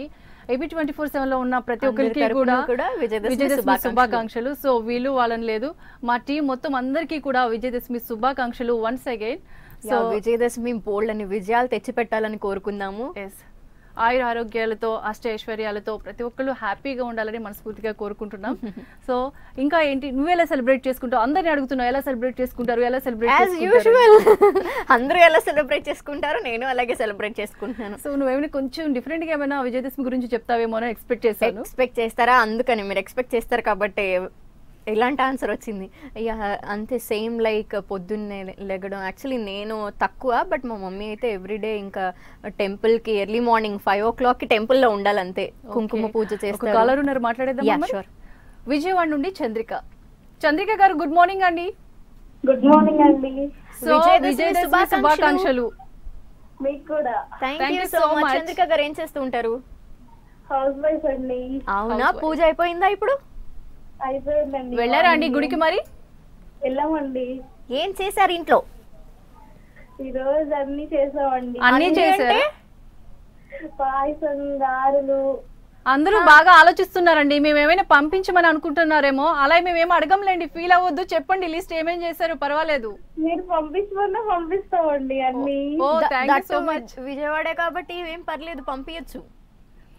ఏపీ ట్వంటీ ఫోర్ సెవెన్లో ఉన్న ప్రతి ఒక్కరికి కూడా విజయదశమి శుభాకాంక్షలు. సో వీళ్ళు వాళ్ళని లేదు. మా టీం మొత్తం అందరికీ కూడా విజయదశమి శుభాకాంక్షలు once again so so Vijayadashami బోల్డ్ అని విజయాలు తెచ్చిపెట్టాలని కోరుకుందాము. ఎస్ ఆయుర ఆరోగ్యాలతో అష్ట ఐశ్వర్యాలతో ప్రతి ఒక్కళ్ళు హ్యాపీగా ఉండాలని మనస్ఫూర్తిగా కోరుకుంటున్నాం. (laughs) సో ఇంకా ఏంటి? నువ్వు ఎలా సెలబ్రేట్ చేసుకుంటావు? అందరిని అడుగుతున్నావు ఎలా సెలబ్రేట్ చేసుకుంటారు? ఎలా సెలబ్రేట్ యాజ్ యూజువల్ (laughs) అందరూ ఎలా సెలబ్రేట్ చేసుకుంటారో నేను అలాగే సెలబ్రేట్ చేసుకుంటున్నాను. సో నువ్వేమైనా కొంచెం డిఫరెంట్గా ఏమైనా విజయదశమి గురించి చెప్తావేమో అని ఎక్స్పెక్ట్ చేశాను. ఎక్స్పెక్ట్ చేస్తారా? అందుకని మీరు ఎక్స్పెక్ట్ చేస్తారు కాబట్టి ఎలాంటి ఆన్సర్ వచ్చింది? అయ్యా అంతే సేమ్ లైక్ పొద్దున్నే లెగడం. యాక్చువల్లీ నేను తక్కువ బట్ మా మమ్మీ అయితే ఎవ్రీడే ఇంకా టెంపుల్కి ఎర్లీ మార్నింగ్ ఫైవ్ ఓ క్లాక్కి టెంపుల్లో ఉండాలంతే. కుంకుమ పూజ ఒక చేస్తారు. కాలర్ ఉన్నారు మాట్లాడేద్దాం sure. విజయవాడ నుండి చంద్రిక. చంద్రిక గారు గుడ్ మార్నింగ్ అండి. గుడ్ మార్నింగ్ అండి. సో విజయదశమి శుభాకాంక్షలు. మీకు కూడా. Thank you so much. Chandrika గారు ఏం చేస్తూ ఉంటారు? హౌస్ వైఫ్ అండి. అవునా. పూజ అయిపోయిందా ఇప్పుడు? అయిపోయిందండి వెళ్ళారా అండి గుడికి మరి? వెళ్ళామండి. ఏం చేశారు ఇంట్లో? ఈ రోజు అన్ని చేసామండి. అన్నీ చేశారు? పాయసం గారెలు అందరూ బాగా ఆలోచిస్తున్నారండి. మేము ఏమైనా పంపించమని అనుకుంటున్నారేమో? అలా మేమేం అడగంలేండి. ఫీల్ అవ్వద్దు. చెప్పండి. లిస్ట్ ఏమేం చేశారు? పర్వాలేదు. మీరు పంపించమన్నా పంపిస్తామండి అన్ని. విజయవాడే కాబట్టి ఏం పర్లేదు. పంపించచ్చు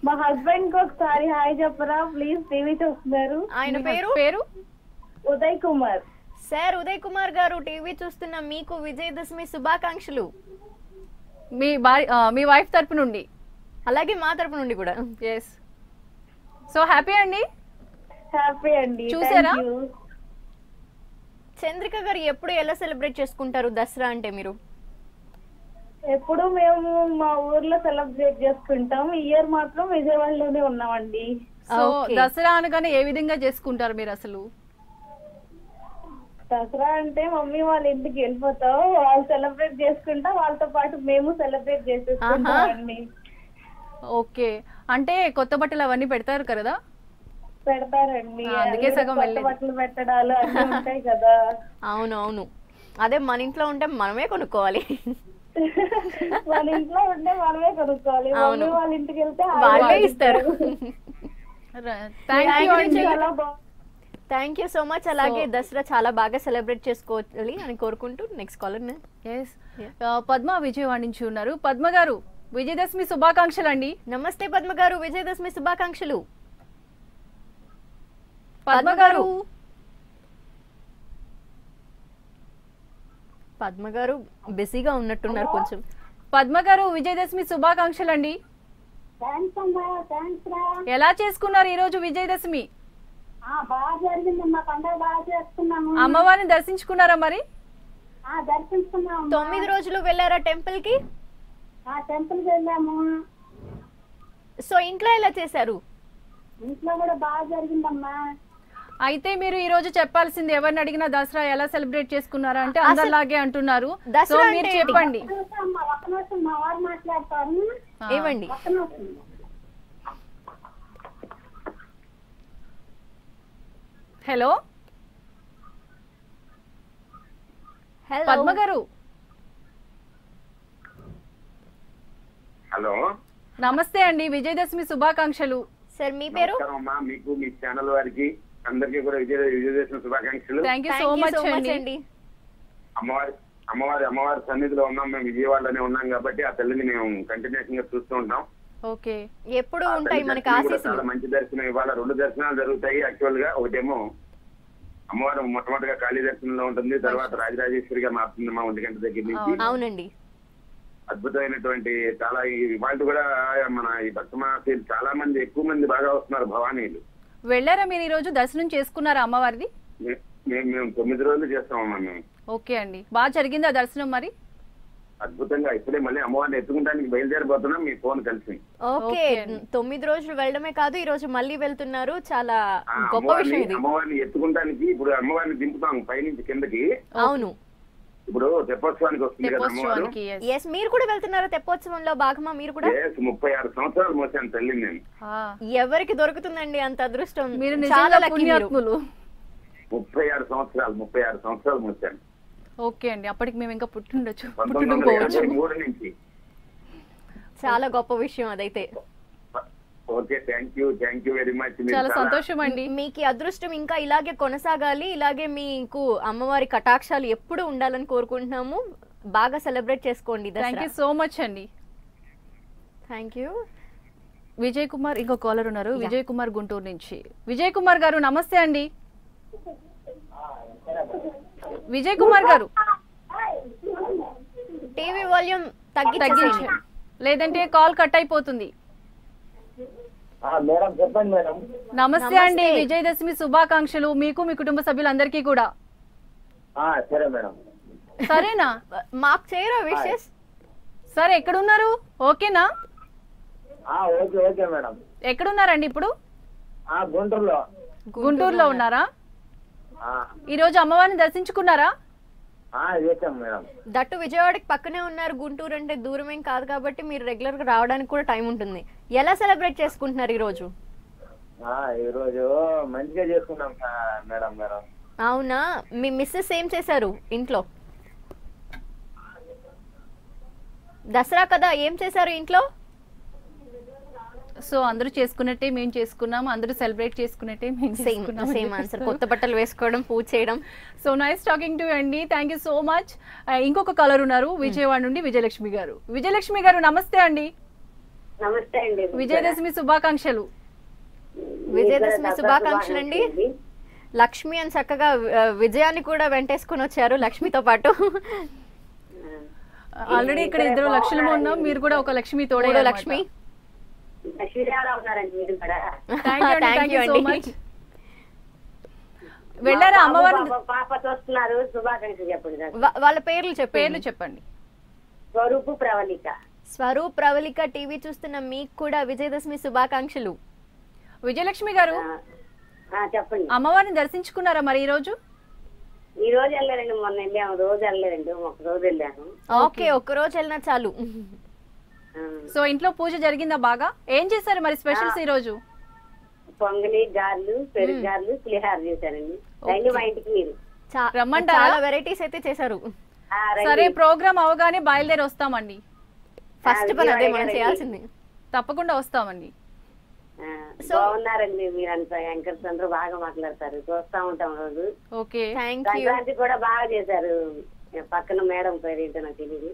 మా హస్బెండ్కి ఒకసారి హాయ్ చెప్పరా ప్లీజ్ టీవీ చూస్తున్నారు. ఆయన పేరు? పేరు? ఉదయ్ కుమార్. సార్ ఉదయ్ కుమార్ గారు టీవీ చూస్తున్న మీకు విజయదశమి శుభాకాంక్షలు. మీ మీ వైఫ్ తరపు నుండి. అలాగే మా తరపు నుండి కూడా. ఎస్ సో హ్యాపీ అండి? హ్యాపీ అండి చూసారా? చంద్రిక గారు ఎప్పుడు ఎలా సెలబ్రేట్ చేసుకుంటారు దసరా అంటే మీరు? ఎప్పుడు మేము మా ఊర్లో సెలబ్రేట్ చేసుకుంటాం. ఈ ఇయర్ మాత్రం విజయవాడలోనే ఉన్నామండి. So Okay. దసరా అనగానే ఏ విధంగా చేసుకుంటారు మీరు అసలు? దసరా అంటే మమ్మీ వాళ్ళ ఇంటికి వెళ్ళిపోతాం వాళ్ళు సెలబ్రేట్ చేసుకుంటా వాళ్ళతో పాటు మేము సెలబ్రేట్ చేసేసుకుంటాం అండి ఓకే. అంటే కొత్త బట్టలు అవన్నీ పెడతారు కదా? పెడతారండి. ఆ, అందుకే సగం కొత్త వెళ్ళేది. బట్టలు పెట్టడాలు అన్ని ఉంటాయి కదా. (laughs) అవును అవును అదే మన ఇంట్లో ఉంటే మనమే కొనుక్కోవాలి. మన ఇంట్లో ఉంటే మనమే కొనుక్కోవాలి. అవును. వాళ్ళ ఇంటికి వెళ్తే వాళ్ళే ఇస్తారు. థ్యాంక్ యూ సో మచ్ అలాగే దసరా చాలా బాగా సెలబ్రేట్ చేసుకోవాలి అని కోరుకుంటూ next caller S Padma Vijayawada నుంచి ఉన్నారు. పద్మ గారు విజయదశమి శుభాకాంక్షలు అండి. నమస్తే పద్మ గారు విజయదశమి శుభాకాంక్షలు. పద్మ గారు. పద్మ గారు బిజీగా ఉన్నట్టున్నారు కొంచెం. పద్మ గారు విజయదశమి శుభాకాంక్షలు అండి ఎలా చేసుకున్నారు ఈ రోజు విజయదశమి అమ్మవారిని దర్శించుకున్నారా మరి? తొమ్మిది రోజులు వెళ్ళారా టెంపుల్కి టెంపుల్ వెళ్ళాము. సో ఇంట్లో ఎలా చేశారు? ఇంట్లో కూడా బాగా జరిగిందమ్మా. అయితే మీరు ఈ రోజు చెప్పాల్సింది ఎవరిని అడిగినా దసరా ఎలా సెలబ్రేట్ చేసుకున్నారా అంటే అందరిలాగే అంటున్నారు. సో మీరు చెప్పండి. ఏమండి ఒక్క నిమిషం హలో? హలో? పద్మ గారు? హలో? నమస్తే అండి. విజయదశమి శుభాకాంక్షలు. సార్ మీ పేరు? మీకు మీ ఛానల్ వారికి అందరికీ కూడా విజయ విజయదశమి శుభాకాంక్షలు. థ్యాంక్ యూ సో మచ్ అండి. అమ్మవారి అమ్మవారి అమ్మవారి సన్నిధిలో ఉన్నాం. మేము విజయవాడలోనే ఉన్నాం కాబట్టి ఆ తల్లిని మేము కంటిన్యూషన్గా చూస్తూ ఉంటాం. ఓకే. ఎప్పుడు ఉంటాయి మనకి ఆశీస్సులు. చాలా మంచి దర్శనం. ఇవాళ రెండు దర్శనాలు జరుగుతాయి. యాక్చువల్గా ఒకటేమో అమ్మవారు మొట్టమొదటిగా కాళీ దర్శనంలో ఉంటుంది. తర్వాత రాజరాజేశ్వరిగా మారుతుంది మా ఒంటి గంట దగ్గర నుంచి అవునండి. అద్భుతమైనటువంటి చాలా ఇవాళ కూడా మన ఈ భక్తమాసీలు చాలా మంది ఎక్కువ మంది బాగా వస్తున్నారు భవానీలు. వెళ్ళారా మీరు ఈ రోజు? దర్శనం చేసుకున్నారా అమ్మవారిది? మేము తొమ్మిది రోజులు చేస్తామమ్మా మేము. ఓకే అండి. బాగా జరిగిందా దర్శనం మరి? అద్భుతంగా ఇప్పుడే మళ్ళీ అమ్మవారిని ఎత్తుకుంటానికి బయలుదేరిపోతున్నాం మీ ఫోన్ కలిసి. ఓకే. తొమ్మిది రోజులు వెళ్ళడమే కాదు ఈ రోజు మళ్ళీ వెళ్తున్నారు. చాలా గొప్ప విషయం ఇది. అమ్మవారిని ఎత్తుకుంటానికి ఇప్పుడు అమ్మవారిని దింపుతాం పైనుంచి కిందకి. అవును. ఇప్పుడు తెప్పోత్సవానికి వస్తుంది కదా అమ్మవారు. ఎస్ మీరు కూడా వెళ్తున్నారా తెప్పోత్సవంలో భాగమా మీరు కూడా? Yes, ముప్పై ఆరు సంవత్సరాలు మోసాను తల్లిని నేను. ఆ, ఎవరికి దొరుకుతుందండి అంత అదృష్టం? మీరు చాలా. పుణ్యాత్ములు. ముప్పై ఆరు సంవత్సరాలు ముప్పై ఆరు సంవత్సరాలు మోసాను. ఓకే అండి అప్పటికి మేము ఇంకా పుట్టిండొచ్చు పుట్టిండకపోవచ్చు చాలా గొప్ప విషయం అదైతే. Okay thank you thank you very much చాలా సంతోషం అండి మీకు అదృష్టం ఇంకా ఇలాగే కొనసాగాలి ఇలాగే మీకు అమ్మవారి కటాక్షాలు ఎప్పుడు ఉండాలని కోరుకుంటున్నాము. బాగా సెలబ్రేట్ చేసుకోండి థ్యాంక్ యూ సో మచ్ అండి. థ్యాంక్ యూ విజయ్ కుమార్ ఇంకో కాలర్ ఉన్నారు. విజయ్ కుమార్ గుంటూరు నుంచి. విజయ్ కుమార్ గారు నమస్తే అండి. విజయ్ కుమార్ గారు. టీవీ వాల్యూమ్ తగ్గించండి లేదంటే కాల్ కట్ అయిపోతుంది. మేడం చెప్పండి మేడం. నమస్తే అండి. విజయదశమి శుభాకాంక్షలు మీకు మీ కుటుంబ సభ్యులందరికీ కూడా. ఆ, సరే మేడం. సరేనా? మాకు చేయరా విషెస్? సరే ఎక్కడున్నారు? ఓకేనా? ఆ, ఓకే ఓకే మేడం. ఎక్కడున్నారండి ఇప్పుడు? ఆ గుంటూరులో. గుంటూరులో ఉన్నారా? ఆ, ఈ రోజు అమ్మవారిని దర్శించుకున్నారా? దట్టు విజయవాడకి పక్కనే ఉన్నారు గుంటూరు అంటే దూరమేం కాదు కాబట్టి మీరు రెగ్యులర్గా రావడానికి కూడా టైం ఉంటుంది. ఎలా సెలబ్రేట్ చేసుకుంటున్నారు ఈ రోజు ఆ, ఈరోజు మంచిగా చేసుకున్నాం మేడం మేడం అవునా? మీ మిస్సెస్ ఏం చేశారు ఇంట్లో? దసరా కదా ఏం చేశారు ఇంట్లో? సో అందరూ చేసుకున్నట్టే మేము చేసుకున్నాం అందరూ సెలబ్రేట్ చేసుకున్నట్టే మేము సేమ్ చేసుకున్నాం సేమ్ ఆన్సర్ కొత్త బట్టలు వేసుకోవడం పూజ చేయడం. సో నైస్ టాకింగ్ టు అండి. థ్యాంక్ యూ సో మచ్ ఇంకొక కలర్ ఉన్నారు విజయవాడ నుండి విజయలక్ష్మి గారు. విజయలక్ష్మి గారు నమస్తే అండి. నమస్తే అండి విజయదశమి శుభాకాంక్షలు. విజయదశమి శుభాకాంక్షలు అండి. లక్ష్మి అని చక్కగా విజయాన్ని కూడా వెంటేసుకొని వచ్చారు లక్ష్మితో పాటు. ఆల్రెడీ ఇక్కడ ఇద్దరు లక్ష్మి ఉన్నాం. మీరు కూడా ఒక లక్ష్మి తోడే లక్ష్మి. వెళ్ళారా. వా- వాళ్ళ పేర్లు చెప్పండి. పేర్లు చెప్పండి. స్వరూపు ప్రవళిక. స్వరూప్ ప్రవళిక టీవీ చూస్తున్న మీకు కూడా విజయదశమి శుభాకాంక్షలు. విజయలక్ష్మి గారు ఆ, చెప్పండి. అమ్మవారిని దర్శించుకున్నారా మరి ఈ రోజు? ఈ రోజు వెళ్ళారండి మొన్న వెళ్ళాము. రోజు వెళ్ళలేదండి ఒక రోజు వెళ్ళాను. ఓకే ఒక్క రోజు వెళ్ళినా చాలు. సో ఇంట్లో పూజ జరిగిందా బాగా? ఏం చేశారు మరి స్పెషల్స్ ఈ రోజు పొంగలి గారెలు పెరుగు గారెలు పులిహార చేశారండి. రండి మా ఇంటికి మీరు. రమ్మంటారా? చాలా వెరైటీస్ అయితే చేశారు. సరే ప్రోగ్రామ్ అవగానే బయలుదేరి వస్తామండి. ఫస్ట్ పని అదే మనం. చేయాల్సింది. తప్పకుండా వస్తామండి. ఆ, బాగున్నారండి మీరంతా యాంకర్స్ అందరూ బాగా మాట్లాడతారు. చూస్తా ఉంటాం రోజు. ఓకే. థ్యాంక్ యూ సంక్రాంతి కూడా బాగా చేశారు. పక్కన మేడం పేరు ఏంటో నాకు తెలియదు?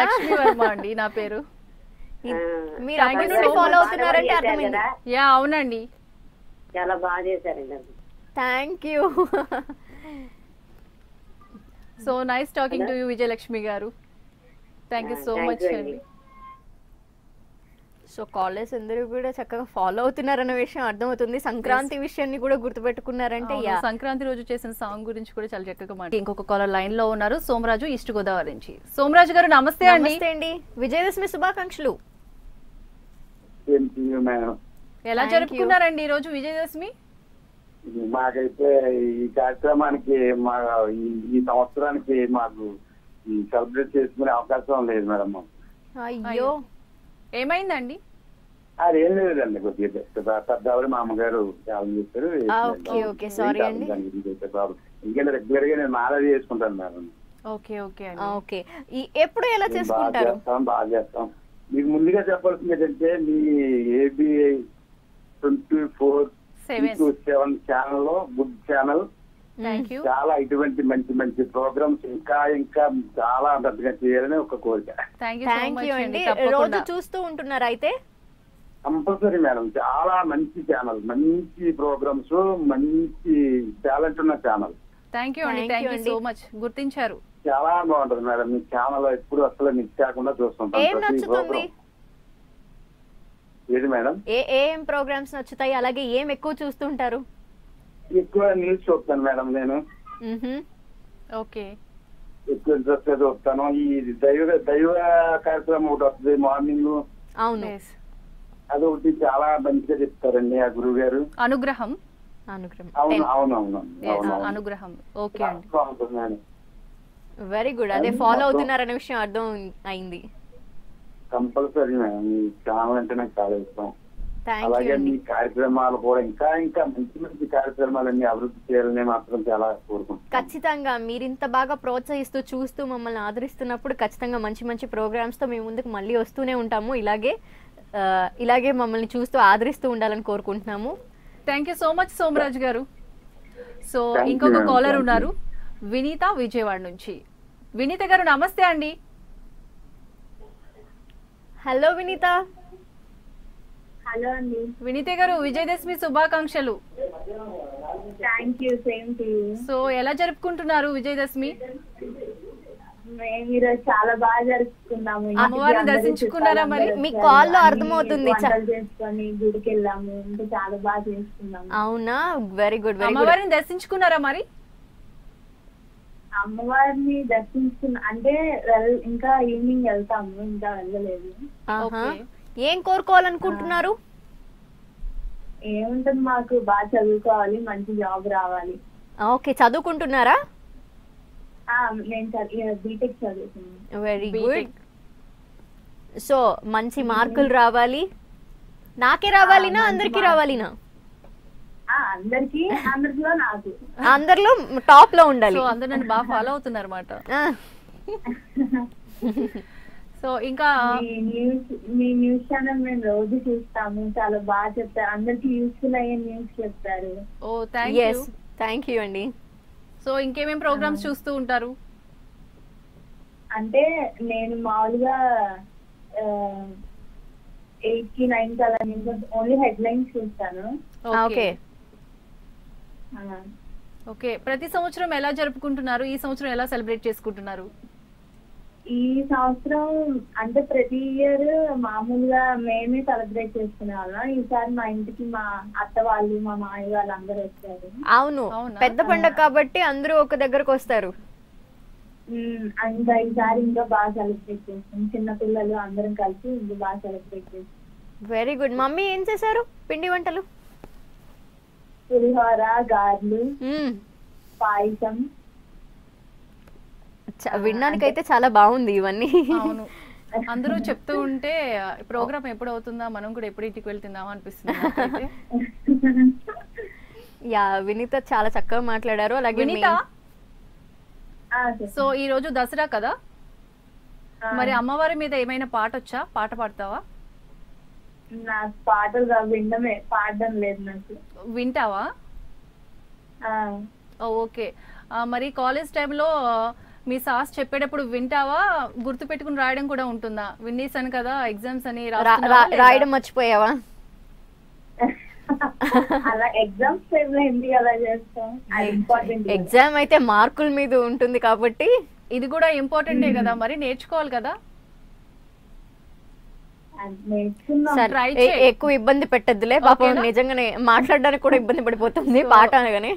లక్ష్మీ వర్మ అండి నా పేరు. మీరు you నుండి ఫాలో. అవుతున్నారంటే అర్థమైంది? యా అవునండి చాలా బాగా చేశారండి. Thank you so nice talking to you Vijayalakshmi గారు థ్యాంక్ యూ సో మచ్ అండి. సో కాలేజ్ అందరూ కూడా చక్కగా ఫాలో అవుతున్నారన్న విషయం అర్థమవుతుంది. సంక్రాంతి విషయాన్ని కూడా గుర్తుపెట్టుకున్నారంటే సంక్రాంతి రోజు చేసిన సాంగ్ గురించి కూడా చాలా చక్కగా మాట ఇంకొక కాలర్ లైన్లో ఉన్నారు సోమరాజు ఈస్ట్ గోదావరి నుంచి. సోమరాజు గారు నమస్తే అండి. నమస్తే అండి. విజయదశమి శుభాకాంక్షలు. మేడం ఎలా. జరుపుకున్నారండి ఈ రోజు విజయదశమి? మాకైతే ఈ కార్యక్రమానికి మా ఈ- సంవత్సరానికి మాకు సెలబ్రేట్ చేసుకునే అవకాశం లేదు మేడం. అయ్యో. ఏమైందండి? అది ఏం లేదండి కొద్దిగా పెద్ద- పెద్దవారు మా అమ్మగారు చేస్తారు ఆ, ఓకే, ఓకే, sorry అండి. ఎందుకంటే రెగ్యులర్గా నేను మాలది చేసుకుంటాను మేడం. Okay okay okay. ఈ ఎప్పుడు ఎలా చేసుకుంటారు? చేస్తాం బాగా చేస్తాం. మీకు ముందుగా చెప్పాల్సింది ఏంటంటే మీ ABI twenty four seven seven ఛానల్లో గుడ్ ఛానల్ చాలా ఇటువంటి మంచి మంచి ప్రోగ్రామ్స్ ఇంకా ఇంకా చాలా పెద్దగా చేయాలని ఒక కోరిక. అండి రోజు చూస్తూ ఉంటున్నారు అయితే? కంపల్సరీ మేడం చాలా మంచి ఛానల్ మంచి ప్రోగ్రామ్స్ మంచి టాలెంట్ ఉన్న ఛానల్ థ్యాంక్ యూ అండి Thank thank you you. So much గుర్తించారు. చాలా బాగుంటది మేడం మీ ఛానల్ ఎప్పుడు అసలు మిస్ కాకుండా చూస్తుంటాం. ఏది మేడం? ఏ ఏం ప్రోగ్రామ్స్ నచ్చుతాయి? అలాగే ఏం ఎక్కువ చూస్తుంటారు ఎక్కువ న్యూస్ చూస్తాను మేడం నేను. ఓకే. ఎక్కువ ఇంట్రెస్ట్ చూస్తాను. ఈ దైవ దైవ కార్యక్రమం ఒకటి వస్తుంది మార్నింగ్ అవును. అది ఒకటి చాలా మంచిగా చెప్తారండి ఆ గురువు గారు. అనుగ్రహం. అనుగ్రహం. అవును అనుగ్రహం. ఓకే అండి. వెరీ గుడ్ అదే ఫాలో. అవుతున్నారనే విషయం అర్థం అయింది. Compulsory madam. మీ ఛానల్ అంటే నాకు చాలా ఇష్టం. అలాగే అండి మీ కార్యక్రమాలు కూడా ఇంకా ఇంకా మంచి మంచి కార్యక్రమాలన్నీ అభివృద్ధి చేయాలని మాత్రం చాలా కోరుకుంటున్నాను. ఖచ్చితంగా మీరు ఇంత బాగా ప్రోత్సహిస్తూ చూస్తూ మమ్మల్ని ఆదరిస్తున్నప్పుడు ఖచ్చితంగా మంచి మంచి ప్రోగ్రామ్స్తో మేము ముందుకు మళ్ళీ వస్తూనే ఉంటాము. ఇలాగే ఇలాగే మమ్మల్ని చూస్తూ ఆదరిస్తూ ఉండాలని కోరుకుంటున్నాము. Thank you so much Somaraj గారు. సో Thank you, ఇంకొక. కాలర్. ఉన్నారు వినీత విజయవాడ నుంచి. వినీత గారు నమస్తే అండి. హలో వినీత. హలో అండి. వినీత గారు విజయదశమి శుభాకాంక్షలు. Thank you same to so ఎలా జరుపుకుంటున్నారు విజయదశమి? ఈరోజు చాలా బాగా జరుపుకున్నాము అమ్మవారిని దర్శించుకున్నారా మరి? మీ. కాల్లో అన్ని అర్థమవుతుంది. చేసుకొని గుడికి వెళ్ళాము. ఇంకా చాలా బాగా చేసుకున్నాము. అవునా? వెరీ గుడ్ వెరీ గుడ్ అమ్మవారిని దర్శించుకున్నారా మరి? అమ్మవారిని దర్శించుకున్న అంటే వెల్- ఇంకా ఈవినింగ్ వెళ్తాము. ఇంకా వెళ్ళలేదు. ఏం కోరుకోవాలనుకుంటున్నారు? ఏముంటుంది మాకు బాగా చదువుకోవాలి మంచి జాబ్ రావాలి. ఓకే చదువుకుంటున్నారా? ఆ, నేను బీటెక్ చదువుతున్నాను. Very good. సో మంచి మార్కులు రావాలి. నాకే రావాలినా అందరికి. రావాలినా? ఆ, అందరికి అందరిలో నాకు. (laughs) అందరిలో టాప్లో ఉండాలి. సో అందరు నన్ను బాగా ఫాలో అవుతున్నారు అనమాట ఆ, (laughs) (laughs) సో ఇంకా మీ న్యూస్ మీ న్యూస్ ఛానల్ మేము రోజు చూస్తాము. చాలా బాగా చెప్తారు అందరికి యూస్ఫుల్ అయ్యే న్యూస్ చెప్తారు oh thank you thank you అండి. సో ఇంకేమేం ప్రోగ్రామ్స్ చూస్తూ ఉంటారు? అంటే నేను మామూలుగా ఎయిట్కి నైన్కి అలా న్యూస్ ఓన్లీ హెడ్ లైన్స్ చూస్తాను. ఓకే. ఆ, ఓకే. ప్రతి సంవత్సరం ఎలా జరుపుకుంటున్నారు? ఈ సంవత్సరం ఎలా సెలబ్రేట్ చేసుకుంటున్నారు? ఈ సంవత్సరం అంటే ప్రతి ఇయర్ మామూలుగా మేమే సెలబ్రేట్ చేసుకునే వాళ్ళం. ఈసారి మా ఇంటికి మా అత్త వాళ్ళు మా మామయ్య వాళ్ళు అందరూ వచ్చారు. అవును. అవునా? పెద్ద పండగ కాబట్టి అందరూ ఒక దగ్గరకు వస్తారు. ఇంకా ఈసారి ఇంకా బాగా సెలబ్రేట్ చేస్తాం. చిన్న పిల్లలు అందరం కలిసి ఇంకా బాగా సెలబ్రేట్ చేస్తాం. వెరీ గుడ్ మమ్మీ ఏం చేశారు? పిండి వంటలు? పులిహోర గారెలు. పాయసం. చ- వినడానికైతే చాలా బాగుంది ఇవన్నీ. అవును. అందరూ చెప్తూ ఉంటే ప్రోగ్రామ్ ఎప్పుడు అవుతుందా మనం కూడా ఎప్పుడు ఇంటికి వెళ్తున్నామా అనిపిస్తుంది. యా వినీత చాలా చక్కగా మాట్లాడారు. అలాగే వినీత. సో ఈ రోజు దసరా కదా? మరి అమ్మవారి మీద ఏమైనా పాట వచ్చా? పాట పాడతావా? నాకు పాటలు రా- వినడమే పాడడం లేదు నాకు. వింటావా? ఓకే. మరి కాలేజ్ టైంలో మీ సాస్ చెప్పేటప్పుడు వింటావా? గుర్తు పెట్టుకుని రాయడం కూడా ఉంటుందా? విన్నేసాను కదా ఎగ్జామ్స్ అని? రాయడం మర్చిపోయావా? ఎగ్జామ్ అయితే మార్కుల మీద ఉంటుంది కాబట్టి. ఇది కూడా ఇంపార్టెంటే కదా మరి నేర్చుకోవాలి కదా. ఎక్కువ ఇబ్బంది పెట్టద్దులే పాపం? నిజంగానే మాట్లాడడానికి కూడా ఇబ్బంది పడిపోతుంది పాట అనగానే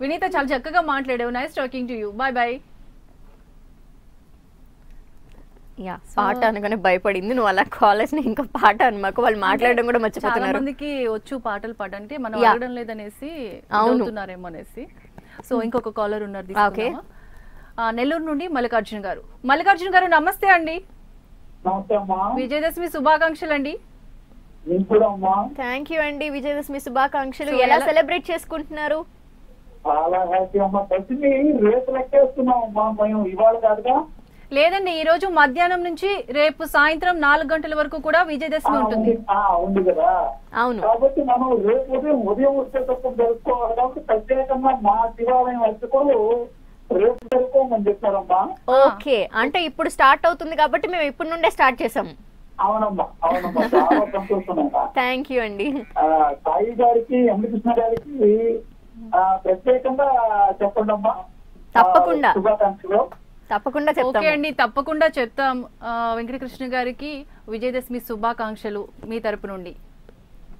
వినీత చాలా చక్కగా మాట్లాడావు. Nice talking to you bye bye yeah పాట అనగానే భయపడింది. నువ్వు అలా కాలేజ్ని ఇంకా పాట అనమాకు. వాళ్ళు మాట్లాడడం కూడా మర్చిపోతున్నారు. మందికి వచ్చు పాటలు పాడంటే మనం Yeah. అడగడం లేదనేసి. అవుతున్నారేమో అనేసి. సో ఇంకొక కాలర్ ఉన్నారు? ఆ, నెల్లూరు నుండి మల్లికార్జున గారు. మల్లికార్జున గారు నమస్తే అండి. నమస్తే అమ్మా. విజయదశమి శుభాకాంక్షలు అండి. థ్యాంక్ యూ అండి. విజయదశమి శుభాకాంక్షలు. ఎలా- సెలబ్రేట్ చేసుకుంటున్నారు? చాలా హ్యాపీ అమ్మా కలిసి రేపు లెక్కేస్తున్నాం అమ్మా మేము ఇవాళ కాదుగా. లేదండి ఈ రోజు మధ్యాహ్నం నుంచి రేపు సాయంత్రం నాలుగు గంటల వరకు కూడా విజయదశమి ఉంటుంది. ఉంది. కదా. అవును. కాబట్టి మనం రేపు ఉదయం ఉదయం వచ్చేటప్పుడు జరుపుకోవాలి. కాబట్టి ప్రత్యేకంగా మా శివాలయం అర్చకులు రేపు జరుపుకోమని చెప్పారమ్మా. ఓకే. అంటే ఇప్పుడు స్టార్ట్ అవుతుంది కాబట్టి మేము ఇప్పటి నుండే స్టార్ట్ చేసాం అవునమ్మా అవునమ్మా. చాలా సంతోషం. థ్యాంక్ యూ (laughs) అండి. సాయి గారికి ఎండి కృష్ణ గారికి ప్రత్యేకంగా చెప్పండి అమ్మా తప్పకుండా. శుభాకాంక్షలు. తప్పకుండా ఓకే చెప్తాం అండి తప్పకుండా చెప్తాం. ఆ, వెంకటకృష్ణ గారికి విజయదశమి శుభాకాంక్షలు మీ తరపు నుండి.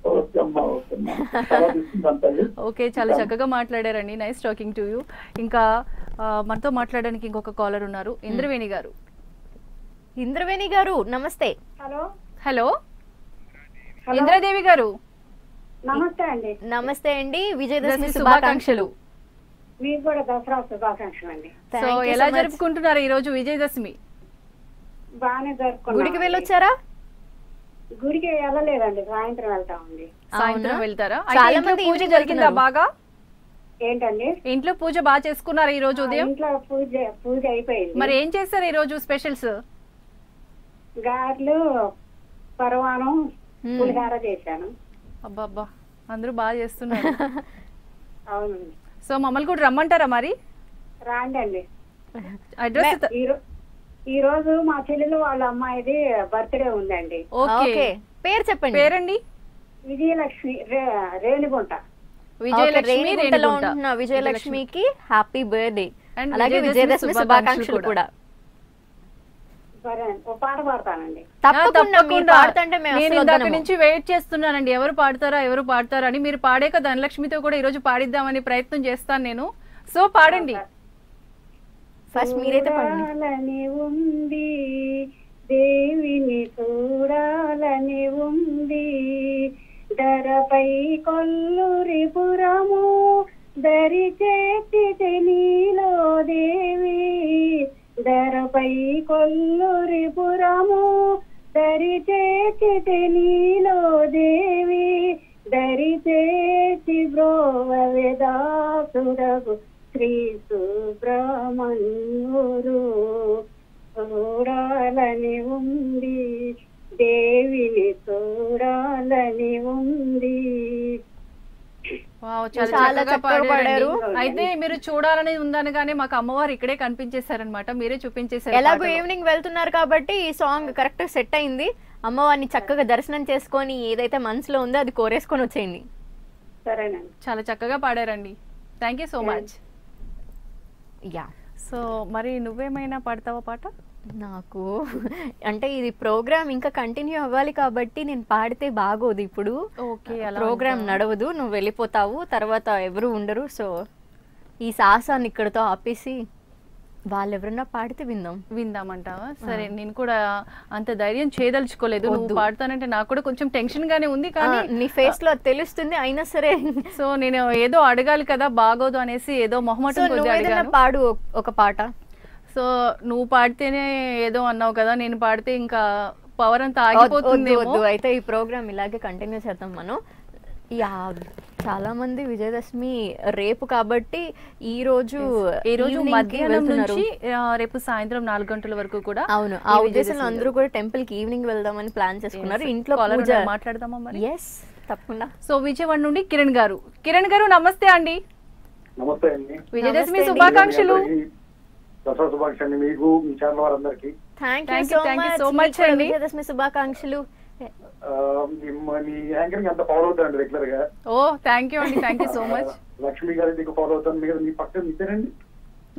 ఓకే అమ్మా ఓకే అమ్మా. చాలా చక్కగా మాట్లాడారండి. Nice talking to you. ఇంకా మనతో మాట్లాడడానికి ఇంకొక కాలర్ ఉన్నారు ఇంద్రవేణి గారు. ఇంద్రవేణి గారు నమస్తే. హలో. హలో. ఇంద్రదేవి గారు. నమస్తే అండి. నమస్తే అండి. విజయదశమి దశమి శుభాకాంక్షలు. మీకు కూడా దసరా శుభాకాంక్షలు అండి. సో ఎలా. జరుపుకుంటున్నారు ఈ రోజు విజయదశమి? బాగానే జరుపుకున్నాం. గుడికి వెళ్ళొచ్చారా? గుడికి వెళ్ళలేదండి. సాయంత్రం వెళ్తామండి సాయంత్రం? వెళ్తారా? చాలా మంది పూజ జరిగిందా. బాగా? ఏంటండి? ఇంట్లో పూజ బాగా చేసుకున్నారా ఈ రోజు ఉదయం? ఇంట్లో పూజ పూజ అయిపోయింది. మరి ఏం చేస్తారు ఈ రోజు స్పెషల్స్? గారెలు పరవానం Hmm. పులిహార చేశాను. అబ్బా అందరూ బాగా చేస్తున్నారు. (laughs) అవునండి. సో మమ్మల్ని కూడా రమ్మంటారా మరి? రాండి అండి అడ్రస్ ఈ రోజు మా చెల్లెలు వాళ్ళ అమ్మాయిది బర్త్డే ఉందండి. ఓకే. ఓకే. పేరు చెప్పండి. పేరండి? విజయలక్ష్మి రే- రేణిగుంట. విజయలక్ష్మి రేణిగుంటలో రేణిగుంట. ఉంటున్న విజయలక్ష్మికి హ్యాపీ బర్త్డే. అలాగే విజయదశమి శుభాకాంక్షలు కూడా సరే అండి ఓ పాట పాడతానండి తప్పకుండా మీరు పాడుతుంటే మేము నేను ఇందాక. నుంచి వెయిట్ చేస్తున్నానండి. ఎవరు పాడతారా ఎవరు పాడతారా అని. మీరు పాడాక ధనలక్ష్మితో కూడా ఈ రోజు పాడిద్దామని ప్రయత్నం చేస్తాను నేను. సో పాడండి. ఫస్ట్ మీరైతే పాడండి. ఉంది దేవిని చూడాలని ఉంది. ధరపై కొల్లురి పురము దరి చేతి నీలో దేవి. ధరపై కొల్లూరి పురము దరి చేతి నీలో దేవి దరి చేతి బ్రోవెదాసుడగు శ్రీ సుబ్రహ్మణ్యురు చూడాలని ఉంది దేవిని చూడాలని ఉంది చాలా చాలా చక్కగా పాడారు. అయితే మీరు చూడాలని ఉందనగానే మాకు అమ్మవారు ఇక్కడే కనిపించేశారనమాట మీరే చూపించేశారు ఎలాగో. ఈవినింగ్ వెళ్తున్నారు కాబట్టి ఈ సాంగ్ కరెక్ట్ సెట్ అయింది. అమ్మవారిని చక్కగా దర్శనం చేసుకొని ఏదైతే మనసులో ఉందో అది కోరేసుకొని వచ్చేయండి. సరేనండి. చాలా చక్కగా పాడారండి. Thank you so much yeah so మరి నువ్వేమైనా పాడతావా పాట? నాకు. అంటే ఇది ప్రోగ్రామ్ ఇంకా కంటిన్యూ అవ్వాలి కాబట్టి నేను పాడితే బాగోదు ఇప్పుడు. Okay program? నడవదు నువ్వు వెళ్ళిపోతావు తర్వాత ఎవరు ఉండరు. సో ఈ సాహసాన్ని ఇక్కడతో ఆపేసి వాళ్ళు ఎవరన్నా పాడితే విందాం. విందామంటావా? సరే నేను కూడా అంత ధైర్యం చేయదలుచుకోలేదు. నువ్వు. పాడతానంటే నాకు కూడా కొంచెం టెన్షన్ గానే ఉంది కానీ నీ ఫేస్లో తెలుస్తుంది అయినా సరే. సో నేను ఏదో అడగాలి కదా బాగోదు అనేసి ఏదో మొహమాటం పాడు ఒక పాట. సో నువ్వు పాడితేనే ఏదో అన్నావు కదా నేను పాడితే ఇంకా పవర్ అంతా వద్దు. అయితే ఈ ప్రోగ్రామ్ ఇలాగే కంటిన్యూ చేద్దాం మనం. యా చాలా మంది విజయదశమి రేపు కాబట్టి ఈ రోజు ఈ రోజు మధ్యాహ్నం. నుంచి రేపు సాయంత్రం నాలుగు గంటల వరకు కూడా అవును. ఆ ఉద్దేశంలో అందరూ కూడా టెంపుల్కి ఈవినింగ్ వెళ్దామని ప్లాన్ చేసుకున్నారు. ఇంట్లో మాట్లాడదామా మరి? ఎస్ తప్పకుండా. సో విజయవాడ నుండి కిరణ్ గారు. కిరణ్ గారు నమస్తే అండి. నమస్తే అండి. విజయదశమి. శుభాకాంక్షలు. దసరా శుభాకాంక్షలు మీకు మీ ఛానల్ వారందరికీ. థ్యాంక్ యూ సో మచ్ అండి. విజయదశమి శుభాకాంక్షలు. మీ యాంకరింగ్ అంత ఫాలో రెగ్యులర్గా. ఓ థ్యాంక్ యూ అండి thank you so much Lakshmi గారి మీకు ఫాలో అవుతాను మీరు మీ పక్కన ఇద్దరండి.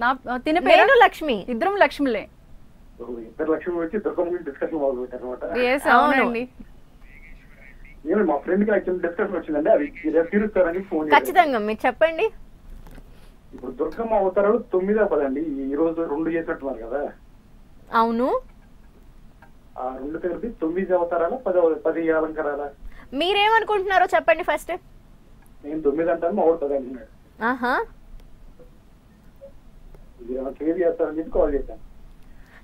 నా తిన పేరు? నేను లక్ష్మి. ఇద్దరం లక్ష్మిలే. ఇద్దరు లక్ష్మి వచ్చి దుర్గం గురించి డిస్కషన్ మొదలు పెట్టారు అనమాట ఎస్ అవును. అవునండి. నేను మా ఫ్రెండ్కి యాక్చువల్ డిస్కషన్ వచ్చిందండి అది రేపు తీరుస్తారని ఫోన్ చేశాను. ఖచ్చితంగా మీరు చెప్పండి. ఇప్పుడు దుర్గమ్మ అవతారాలు తొమ్మిదో పదండి. ఈ రోజు రెండు చేసినట్టున్నారు కదా. అవును. ఆ రెండు కలిపి తొమ్మిది అవతారాల పది పది అలంకారాల? మీరేమనుకుంటున్నారో చెప్పండి ఫస్ట్. నేను తొమ్మిది అంటాను మా వాడు పది అంటున్నాడు. ఆహా. ఇది ఏమైనా క్లియర్ చేస్తారని చెప్పి కాల్ చేశాను.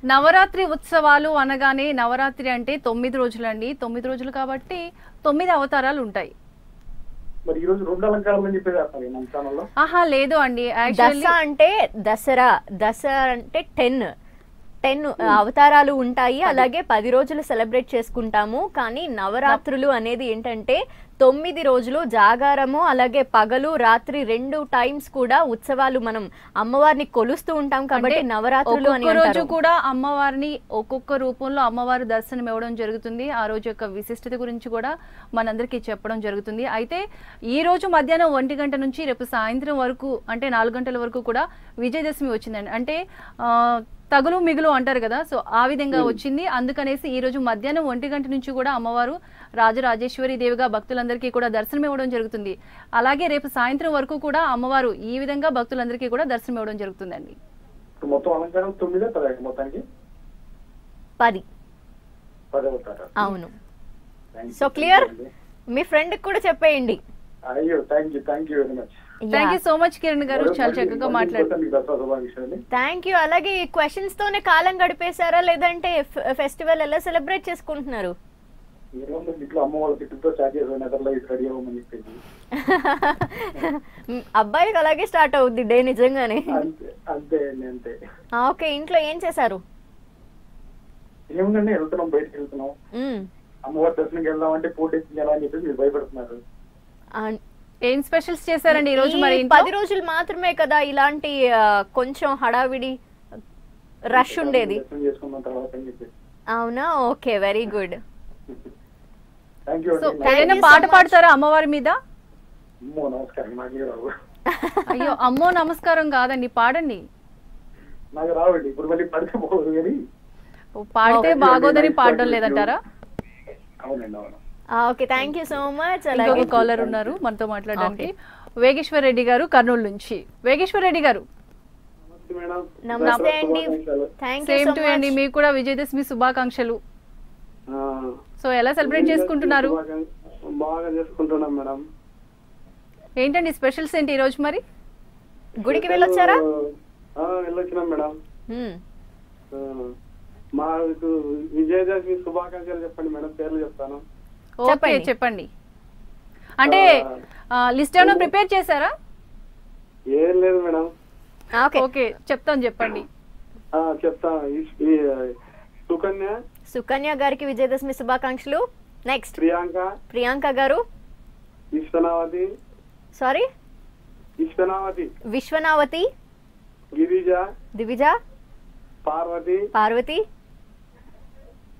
నవరాత్రి ఉత్సవాలు అనగానే నవరాత్రి అంటే తొమ్మిది రోజులండి. తొమ్మిది రోజులు కాబట్టి తొమ్మిది అవతారాలు ఉంటాయి. మరి ఈ రోజు రెండు అలంకారాలు అని చెప్పి చేస్తారు మన ఛానల్లో ఆహా లేదు అండి. దస యాక్చువల్లీ అంటే దసరా దసరా అంటే టెన్. టెన్ అవతారాలు ఉంటాయి. అలాగే పది రోజులు సెలబ్రేట్ చేసుకుంటాము. కానీ నవరాత్రులు అనేది ఏంటంటే తొమ్మిది రోజులు జాగారము అలాగే పగలు రాత్రి రెండు టైమ్స్ కూడా ఉత్సవాలు మనం అమ్మవారిని కొలుస్తూ ఉంటాం కాబట్టి నవరాత్రులు అని రోజు కూడా అమ్మవారిని ఒక్కొక్క రూపంలో అమ్మవారి దర్శనం ఇవ్వడం జరుగుతుంది. ఆ రోజు యొక్క విశిష్టత గురించి కూడా మనందరికీ చెప్పడం జరుగుతుంది. అయితే ఈ రోజు మధ్యాహ్నం ఒంటి గంట నుంచి రేపు సాయంత్రం వరకు అంటే నాలుగు గంటల వరకు కూడా విజయదశమి వచ్చిందండి. అంటే తగులు మిగులు అంటారు కదా సో ఆ విధంగా వచ్చింది. అందుకనేసి ఈ రోజు మధ్యాహ్నం ఒంటి గంట నుంచి కూడా అమ్మవారు రాజరాజేశ్వరి దేవిగా భక్తులందరికీ కూడా దర్శనం ఇవ్వడం జరుగుతుంది. అలాగే రేపు సాయంత్రం వరకు కూడా అమ్మవారు ఈ విధంగా భక్తులందరికీ కూడా దర్శనం ఇవ్వడం జరుగుతుందండి. పది అవును. సో క్లియర్ మీ ఫ్రెండ్ కూడా చెప్పేయండి. అయ్యో thank you thank you very much thank you so much Kiran గారు. చాలా చక్కగా మాట్లాడారు థ్యాంక్ యూ అలాగే ఈ క్వశ్చన్స్ తోనే కాలం గడిపేశారా? లేదంటే ఫెస్టివల్ ఎలా సెలబ్రేట్ చేసుకుంటున్నారు? ఈ రోజు ఇంట్లో అమ్మ వాళ్ళ తిట్టుతో స్టార్ట్ చేసాను నిద్రలో రెడీ అవ్వమని చెప్పేసి. మ్, (laughs) అబ్బాయికి అలాగే స్టార్ట్ అవుద్ది డే నిజంగానే. అంతే అంతే అండి అంతే. ఆ, ఓకే. ఇంట్లో ఏం చేశారు? ఏముందండి వెళ్తున్నాం బయటకు వెళ్తున్నాం. అమ్మవారి దర్శనంకి వెళ్దాం అంటే ఫోటో ఎక్కించాలని అని చెప్పేసి మీరు భయపడుతున్నారు. ఏం స్పెషల్స్ చేశారండి ఈ రోజు మరి? పది రోజులు మాత్రమే కదా ఇలాంటి కొంచెం హడావిడి రష్ ఉండేది. అవునా? ఓకే వెరీ గుడ్ ఏదైనా పాట. పాడతారా అమ్మవారి మీద? అయ్యో అమ్మో నమస్కారం కాదండి. పాడండి. పడితే బాగోదని పాడడం. లేదంటారా? అవునండి అవును. Okay thank you so much ఇంకొక అలాగే కాలర్ ఉన్నారు మనతో మాట్లాడడానికి. వేగేశ్వర్ రెడ్డి గారు కర్నూలు నుంచి. వేగేశ్వర్ రెడ్డి గారు మేడం. నమస్తే అండి thank you same so to అండి మీకు కూడా విజయదశమి శుభాకాంక్షలు. సో ఎలా సెలబ్రేట్ చేసుకుంటున్నారు? బాగా చేసుకుంటున్నాం మేడం. ఏంటండి స్పెషల్స్ ఏంటి ఈ రోజు మరి? గుడికి వెళ్ళొచ్చారా? ఆ, వెళ్ళొచ్చినాం మేడం. మ్, ఆ, మాకు విజయదశమి శుభాకాంక్షలు చెప్పండి మేడం పేర్లు చెప్తాను. చెప్పండి. చెప్పండి. అంటే లిస్ట్ ఏమైనా ప్రిపేర్ చేశారా? ఏం లేదు మేడం. ఓకే. ఓకే చెప్తాను చెప్పండి. సుఖ సుకన్య. సుకన్య గారికి విజయదశమి శుభాకాంక్షలు. నెక్స్ట్ ప్రియాంక. ప్రియాంక గారు. విశ్వనావతి. సారీ విశ్వనావతి. విశ్వనావతి. గిరిజ. దివిజ. పార్వతి. పార్వతి.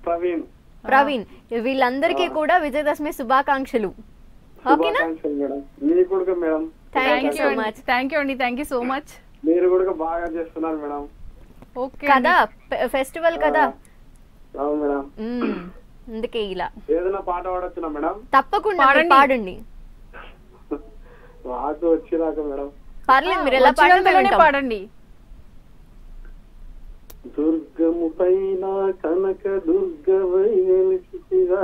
ప్రవీణ్. ప్రవీణ్ వీళ్ళందరికీ కూడా విజయదశమి శుభాకాంక్షలు. ఓకేనా? Thank you so much thank you అండి. థ్యాంక్ యూ సో మచ్ మీరు కూడా బాగా చేస్తున్నారు మేడం. ఓకే కదా ఫెస్టివల్ కదా? అవును మేడం. అందుకే ఇలా. ఏదైనా పాట పాడొచ్చునా మేడం? తప్పకుండా పాడండి. (laughs) వచ్చిరాక మేడం. పర్లేదు మీరు ఎలా. పాడండి. దుర్గము పైన కనక దుర్గవై వెలిసిరా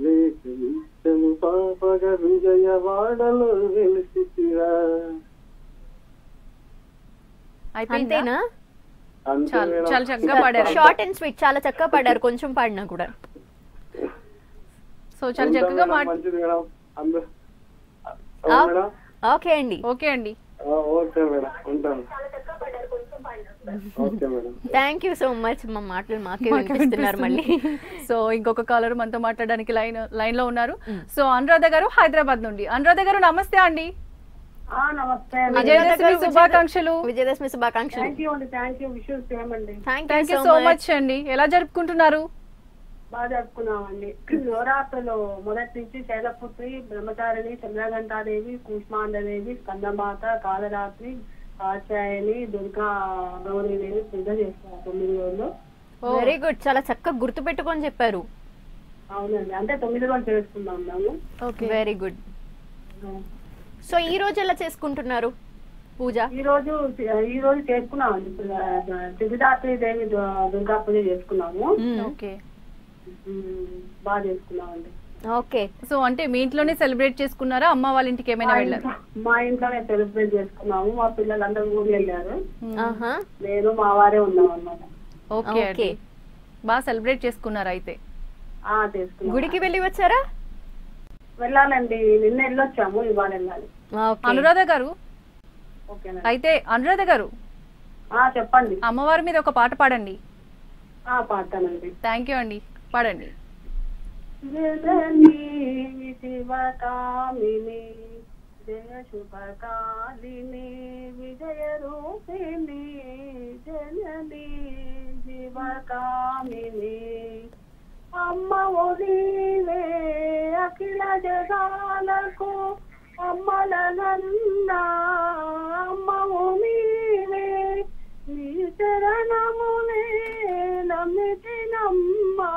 లేక నిత్యము పాపగ విజయవాడలో వెలిసిరా అయిపోయిందా అంతేనా అంతే చాలు చక్కగా పాడారు. షార్ట్ అండ్ స్వీట్ చాలా చక్కగా పాడారు. కొంచెం పాడినా కూడా. సో చాలా చక్కగా ఓకే అండి. ఓకే అండి. Okay madam. ఉంటాను. థ్యాంక్ యూ సో మచ్ మా మాటలు మాకే వినిపిస్తున్నారు మళ్ళీ. సో ఇంకొక కాలర్ మనతో మాట్లాడడానికి లైన్ లైన్లో ఉన్నారు సో అనురాధ గారు హైదరాబాద్ నుండి. అనురాధ గారు నమస్తే అండి. ఆ, నమస్తే విజయదశమి శుభాకాంక్షలు. విజయదశమి శుభాకాంక్షలు. థ్యాంక్ యూ సో మచ్ అండి. ఎలా జరుపుకుంటున్నారు? బాగా జరుపుకున్నామండి. నవరాత్రులు మొదటి నుంచి శైలపుత్రి బ్రహ్మచారిణి చంద్రఘంటాదేవి కూష్మాండదేవి స్కందమాత కాలరాత్రి కాచాయని దుర్గా గౌరీదేవి పూజ చేస్తున్నారు తొమ్మిది రోజులు వెరీ గుడ్. చాలా చక్కగా గుర్తు పెట్టుకొని చెప్పారు. అవునండి. అంటే తొమ్మిది రోజులు చేసుకున్నాం మేము. Very good. సో ఈ రోజు ఎలా చేసుకుంటున్నారు పూజ? ఈ రోజు ఈ రోజు చేసుకున్నామండి సిద్ధిదాత్రి దేవి దుర్గా పూజ చేసుకున్నాము. ఓకే. బాగా చేసుకున్నామండి. ఓకే. సో అంటే మీ ఇంట్లోనే సెలబ్రేట్ చేసుకున్నారా? అమ్మ వాళ్ళ ఇంటికి ఏమైనా వెళ్ళారు? మా ఇంట్లోనే సెలబ్రేట్ చేసుకున్నాము. మా పిల్లలందరూ ఊరు వెళ్ళారు. ఆహా. నేను మా వారే ఉన్నాం అన్నమాట. Okay okay. బాగా సెలబ్రేట్ చేసుకున్నారు అయితే? గుడికి వెళ్ళి వచ్చారా? వెళ్ళాలండి. నిన్న వెళ్ళొచ్చాము ఇవాళ వెళ్ళాలి. ఓకే. అనురాధ గారు? ఓకేనా అయితే అనురాధ గారు ఆ చెప్పండి. అమ్మవారి మీద ఒక పాట పాడండి. ఆ పాడతానండి. థ్యాంక్ యూ అండి. పాడండి. జననీ శివకామిని జయ శుభకాలిని విజయ రూపిణి జననీ శివకామిని అమ్మ ఒలివే అఖిల జగాలకు అమ్మలనన్నా అమ్మ నీవే నీ చరణమునే నమ్మితినమ్మా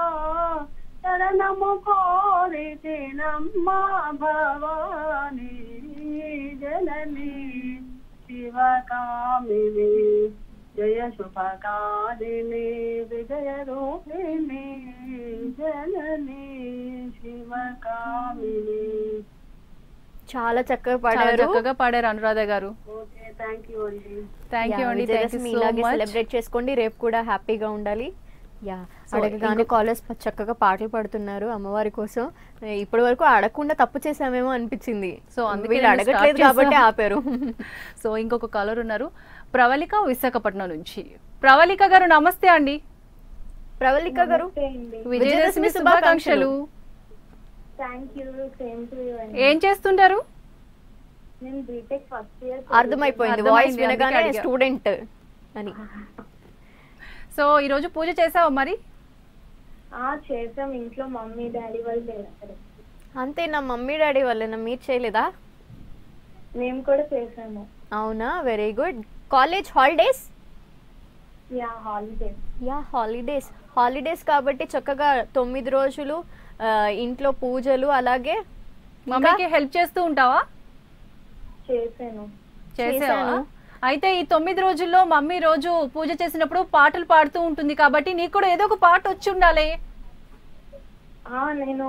శరణము కోరితినమ్మా భవాని జనని శివకామిని జయ శుభకాలిని విజయ రూపిణి జనని శివకామిని. చాలా చక్కగా పాడారు. చక్కగా పాడారు అనురాధ గారు. ఓకే థ్యాంక్ యూ అండి. థ్యాంక్ యూ యా, అండి. థ్యాంక్ యూ విజయదశమి సో ఇలాగే మచ్ సెలబ్రేట్ చేసుకోండి. రేపు కూడా హ్యాపీగా ఉండాలి. యా అడగగానే కాలేజ్ చక్కగా పాటలు పాడుతున్నారు అమ్మవారి కోసం. ఇప్పటి వరకు అడగకుండా తప్పు చేసామేమో అనిపించింది. సో అందుకే అడగట్లేదు కాబట్టి. ఆపారు. సో ఇంకొక కాలర్ ఉన్నారు. ప్రవళిక విశాఖపట్నం నుంచి. ప్రవళిక గారు నమస్తే అండి. ప్రవళిక గారు విజయదశమి శుభాకాంక్షలు. Thank you same to you అండి. ఏం చేస్తుంటారు? నేను బీటెక్ ఫస్ట్ ఇయర్ అర్థమైపోయింది. వాయిస్ వినగానే. స్టూడెంట్ అని. సో ఈ రోజు పూజ చేసావా మరి? చేసాం ఇంట్లో మమ్మీ డాడీ వాళ్ళు చేస్తారు అంతే నా మమ్మీ డాడీ వాళ్ళేనా మీరు చేయలేదా? మేము కూడా చేసాము. అవునా? Very good. College holidays? Yeah holidays. Yeah holidays. Holidays కాబట్టి చక్కగా తొమ్మిది రోజులు ఇంట్లో పూజలు అలాగే. మమ్మీకి హెల్ప్ చేస్తూ ఉంటావా? చేశాను చేశాను. అయితే ఈ తొమ్మిది రోజుల్లో మమ్మీ రోజు పూజ చేసినప్పుడు పాటలు పాడుతూ ఉంటుంది కాబట్టి నీకు కూడా ఏదో ఒక పాట వచ్చి ఉండాలి. ఆ నేను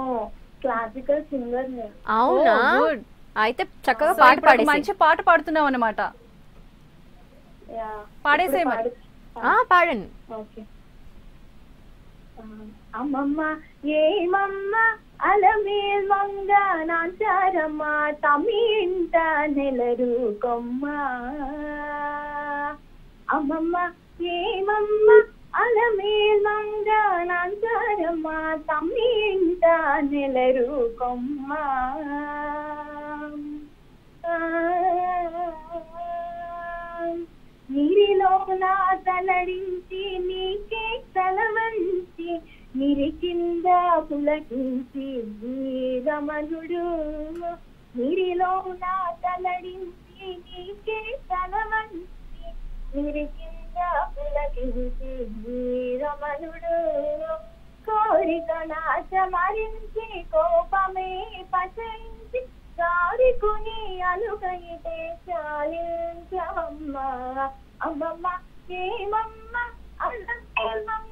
క్లాసికల్ సింగర్ అవునా. అయితే చక్కగా పాట పాడేసి మంచి పాట పాడుతున్నావు అనమాట. పాడు- ఆ, పాడండి. అమ్మమ్మ ఏమమ్మ అలమేల్ మంగ నాచారమ్మ తమి ఇంట నెలరు కొమ్మ. అమ్మమ్మ ఏమమ్మ? అలమేల్ మంగ మంగనాంతరమ్మ తమ్మి ఇంట నెలరు కొమ్మ. నీరిలో నా తలడించి నీకే తలవంచి నిరి కింద పులకించి వీరమనుడు నీరిలో నా తలడించి నీకే తలవంచి. నిరి కింద పులకించి వీరమనుడు కోరిక నాశమరించి కోపమే పచరించి కారికుని అలుగైతే చాలించవమ్మ. అమ్మమ్మ ఏమమ్మ? అన్నమ్మ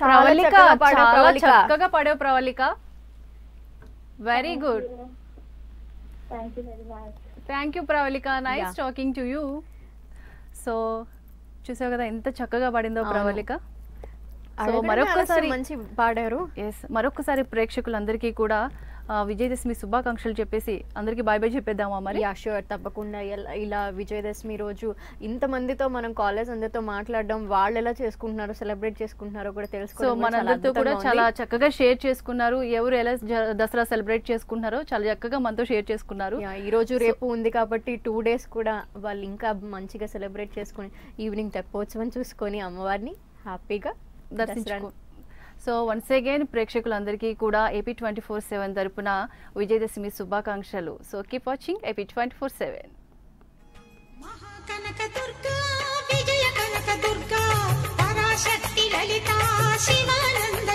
ప్రవళిక చక్కగా పాడావు, చాలా. చక్కగా పాడావు Pravalika. Very good thank you Pravalika. Nice. Talking to you so చూసావు కదా ఎంత చక్కగా పాడిందో. ప్రవళిక. మరొకసారి ఆలస్యం, మంచి పాడారు. ఎస్ మరొకసారి ప్రేక్షకులందరికీ కూడా విజయదశమి శుభాకాంక్షలు చెప్పేసి అందరికీ బాయ్ బాయ్ చెప్పేద్దామా మరి? యా షూర్ తప్పకుండా. ఇలా- విజయదశమి రోజు ఇంతమందితో మనం కాలేజ్ అందరితో మాట్లాడడం వాళ్ళు ఎలా చేసుకుంటున్నారో సెలబ్రేట్ చేసుకుంటున్నారో కూడా చాలా మనందరితో కూడా చాలా. చక్కగా షేర్ చేసుకున్నారు. ఎవరు ఎలా దసరా సెలబ్రేట్ చేసుకుంటున్నారో చాలా చక్కగా మనతో షేర్ చేసుకున్నారు. ఈ రోజు రేపు ఉంది కాబట్టి టూ డేస్ కూడా వాళ్ళు ఇంకా మంచిగా సెలబ్రేట్ చేసుకొని ఈవినింగ్ తెప్పోత్సవం చూసుకొని అమ్మవారిని హ్యాపీగా దర్శించుకో సో వన్స్ అగైన్ ప్రేక్షకులందరికీ కూడా ఏపీ ట్వంటీ ఫోర్ సెవెన్ తరపున విజయదశమి శుభాకాంక్షలు. So keep watching AP twenty four seven Vijaya Parashakti Lalitha Sivananda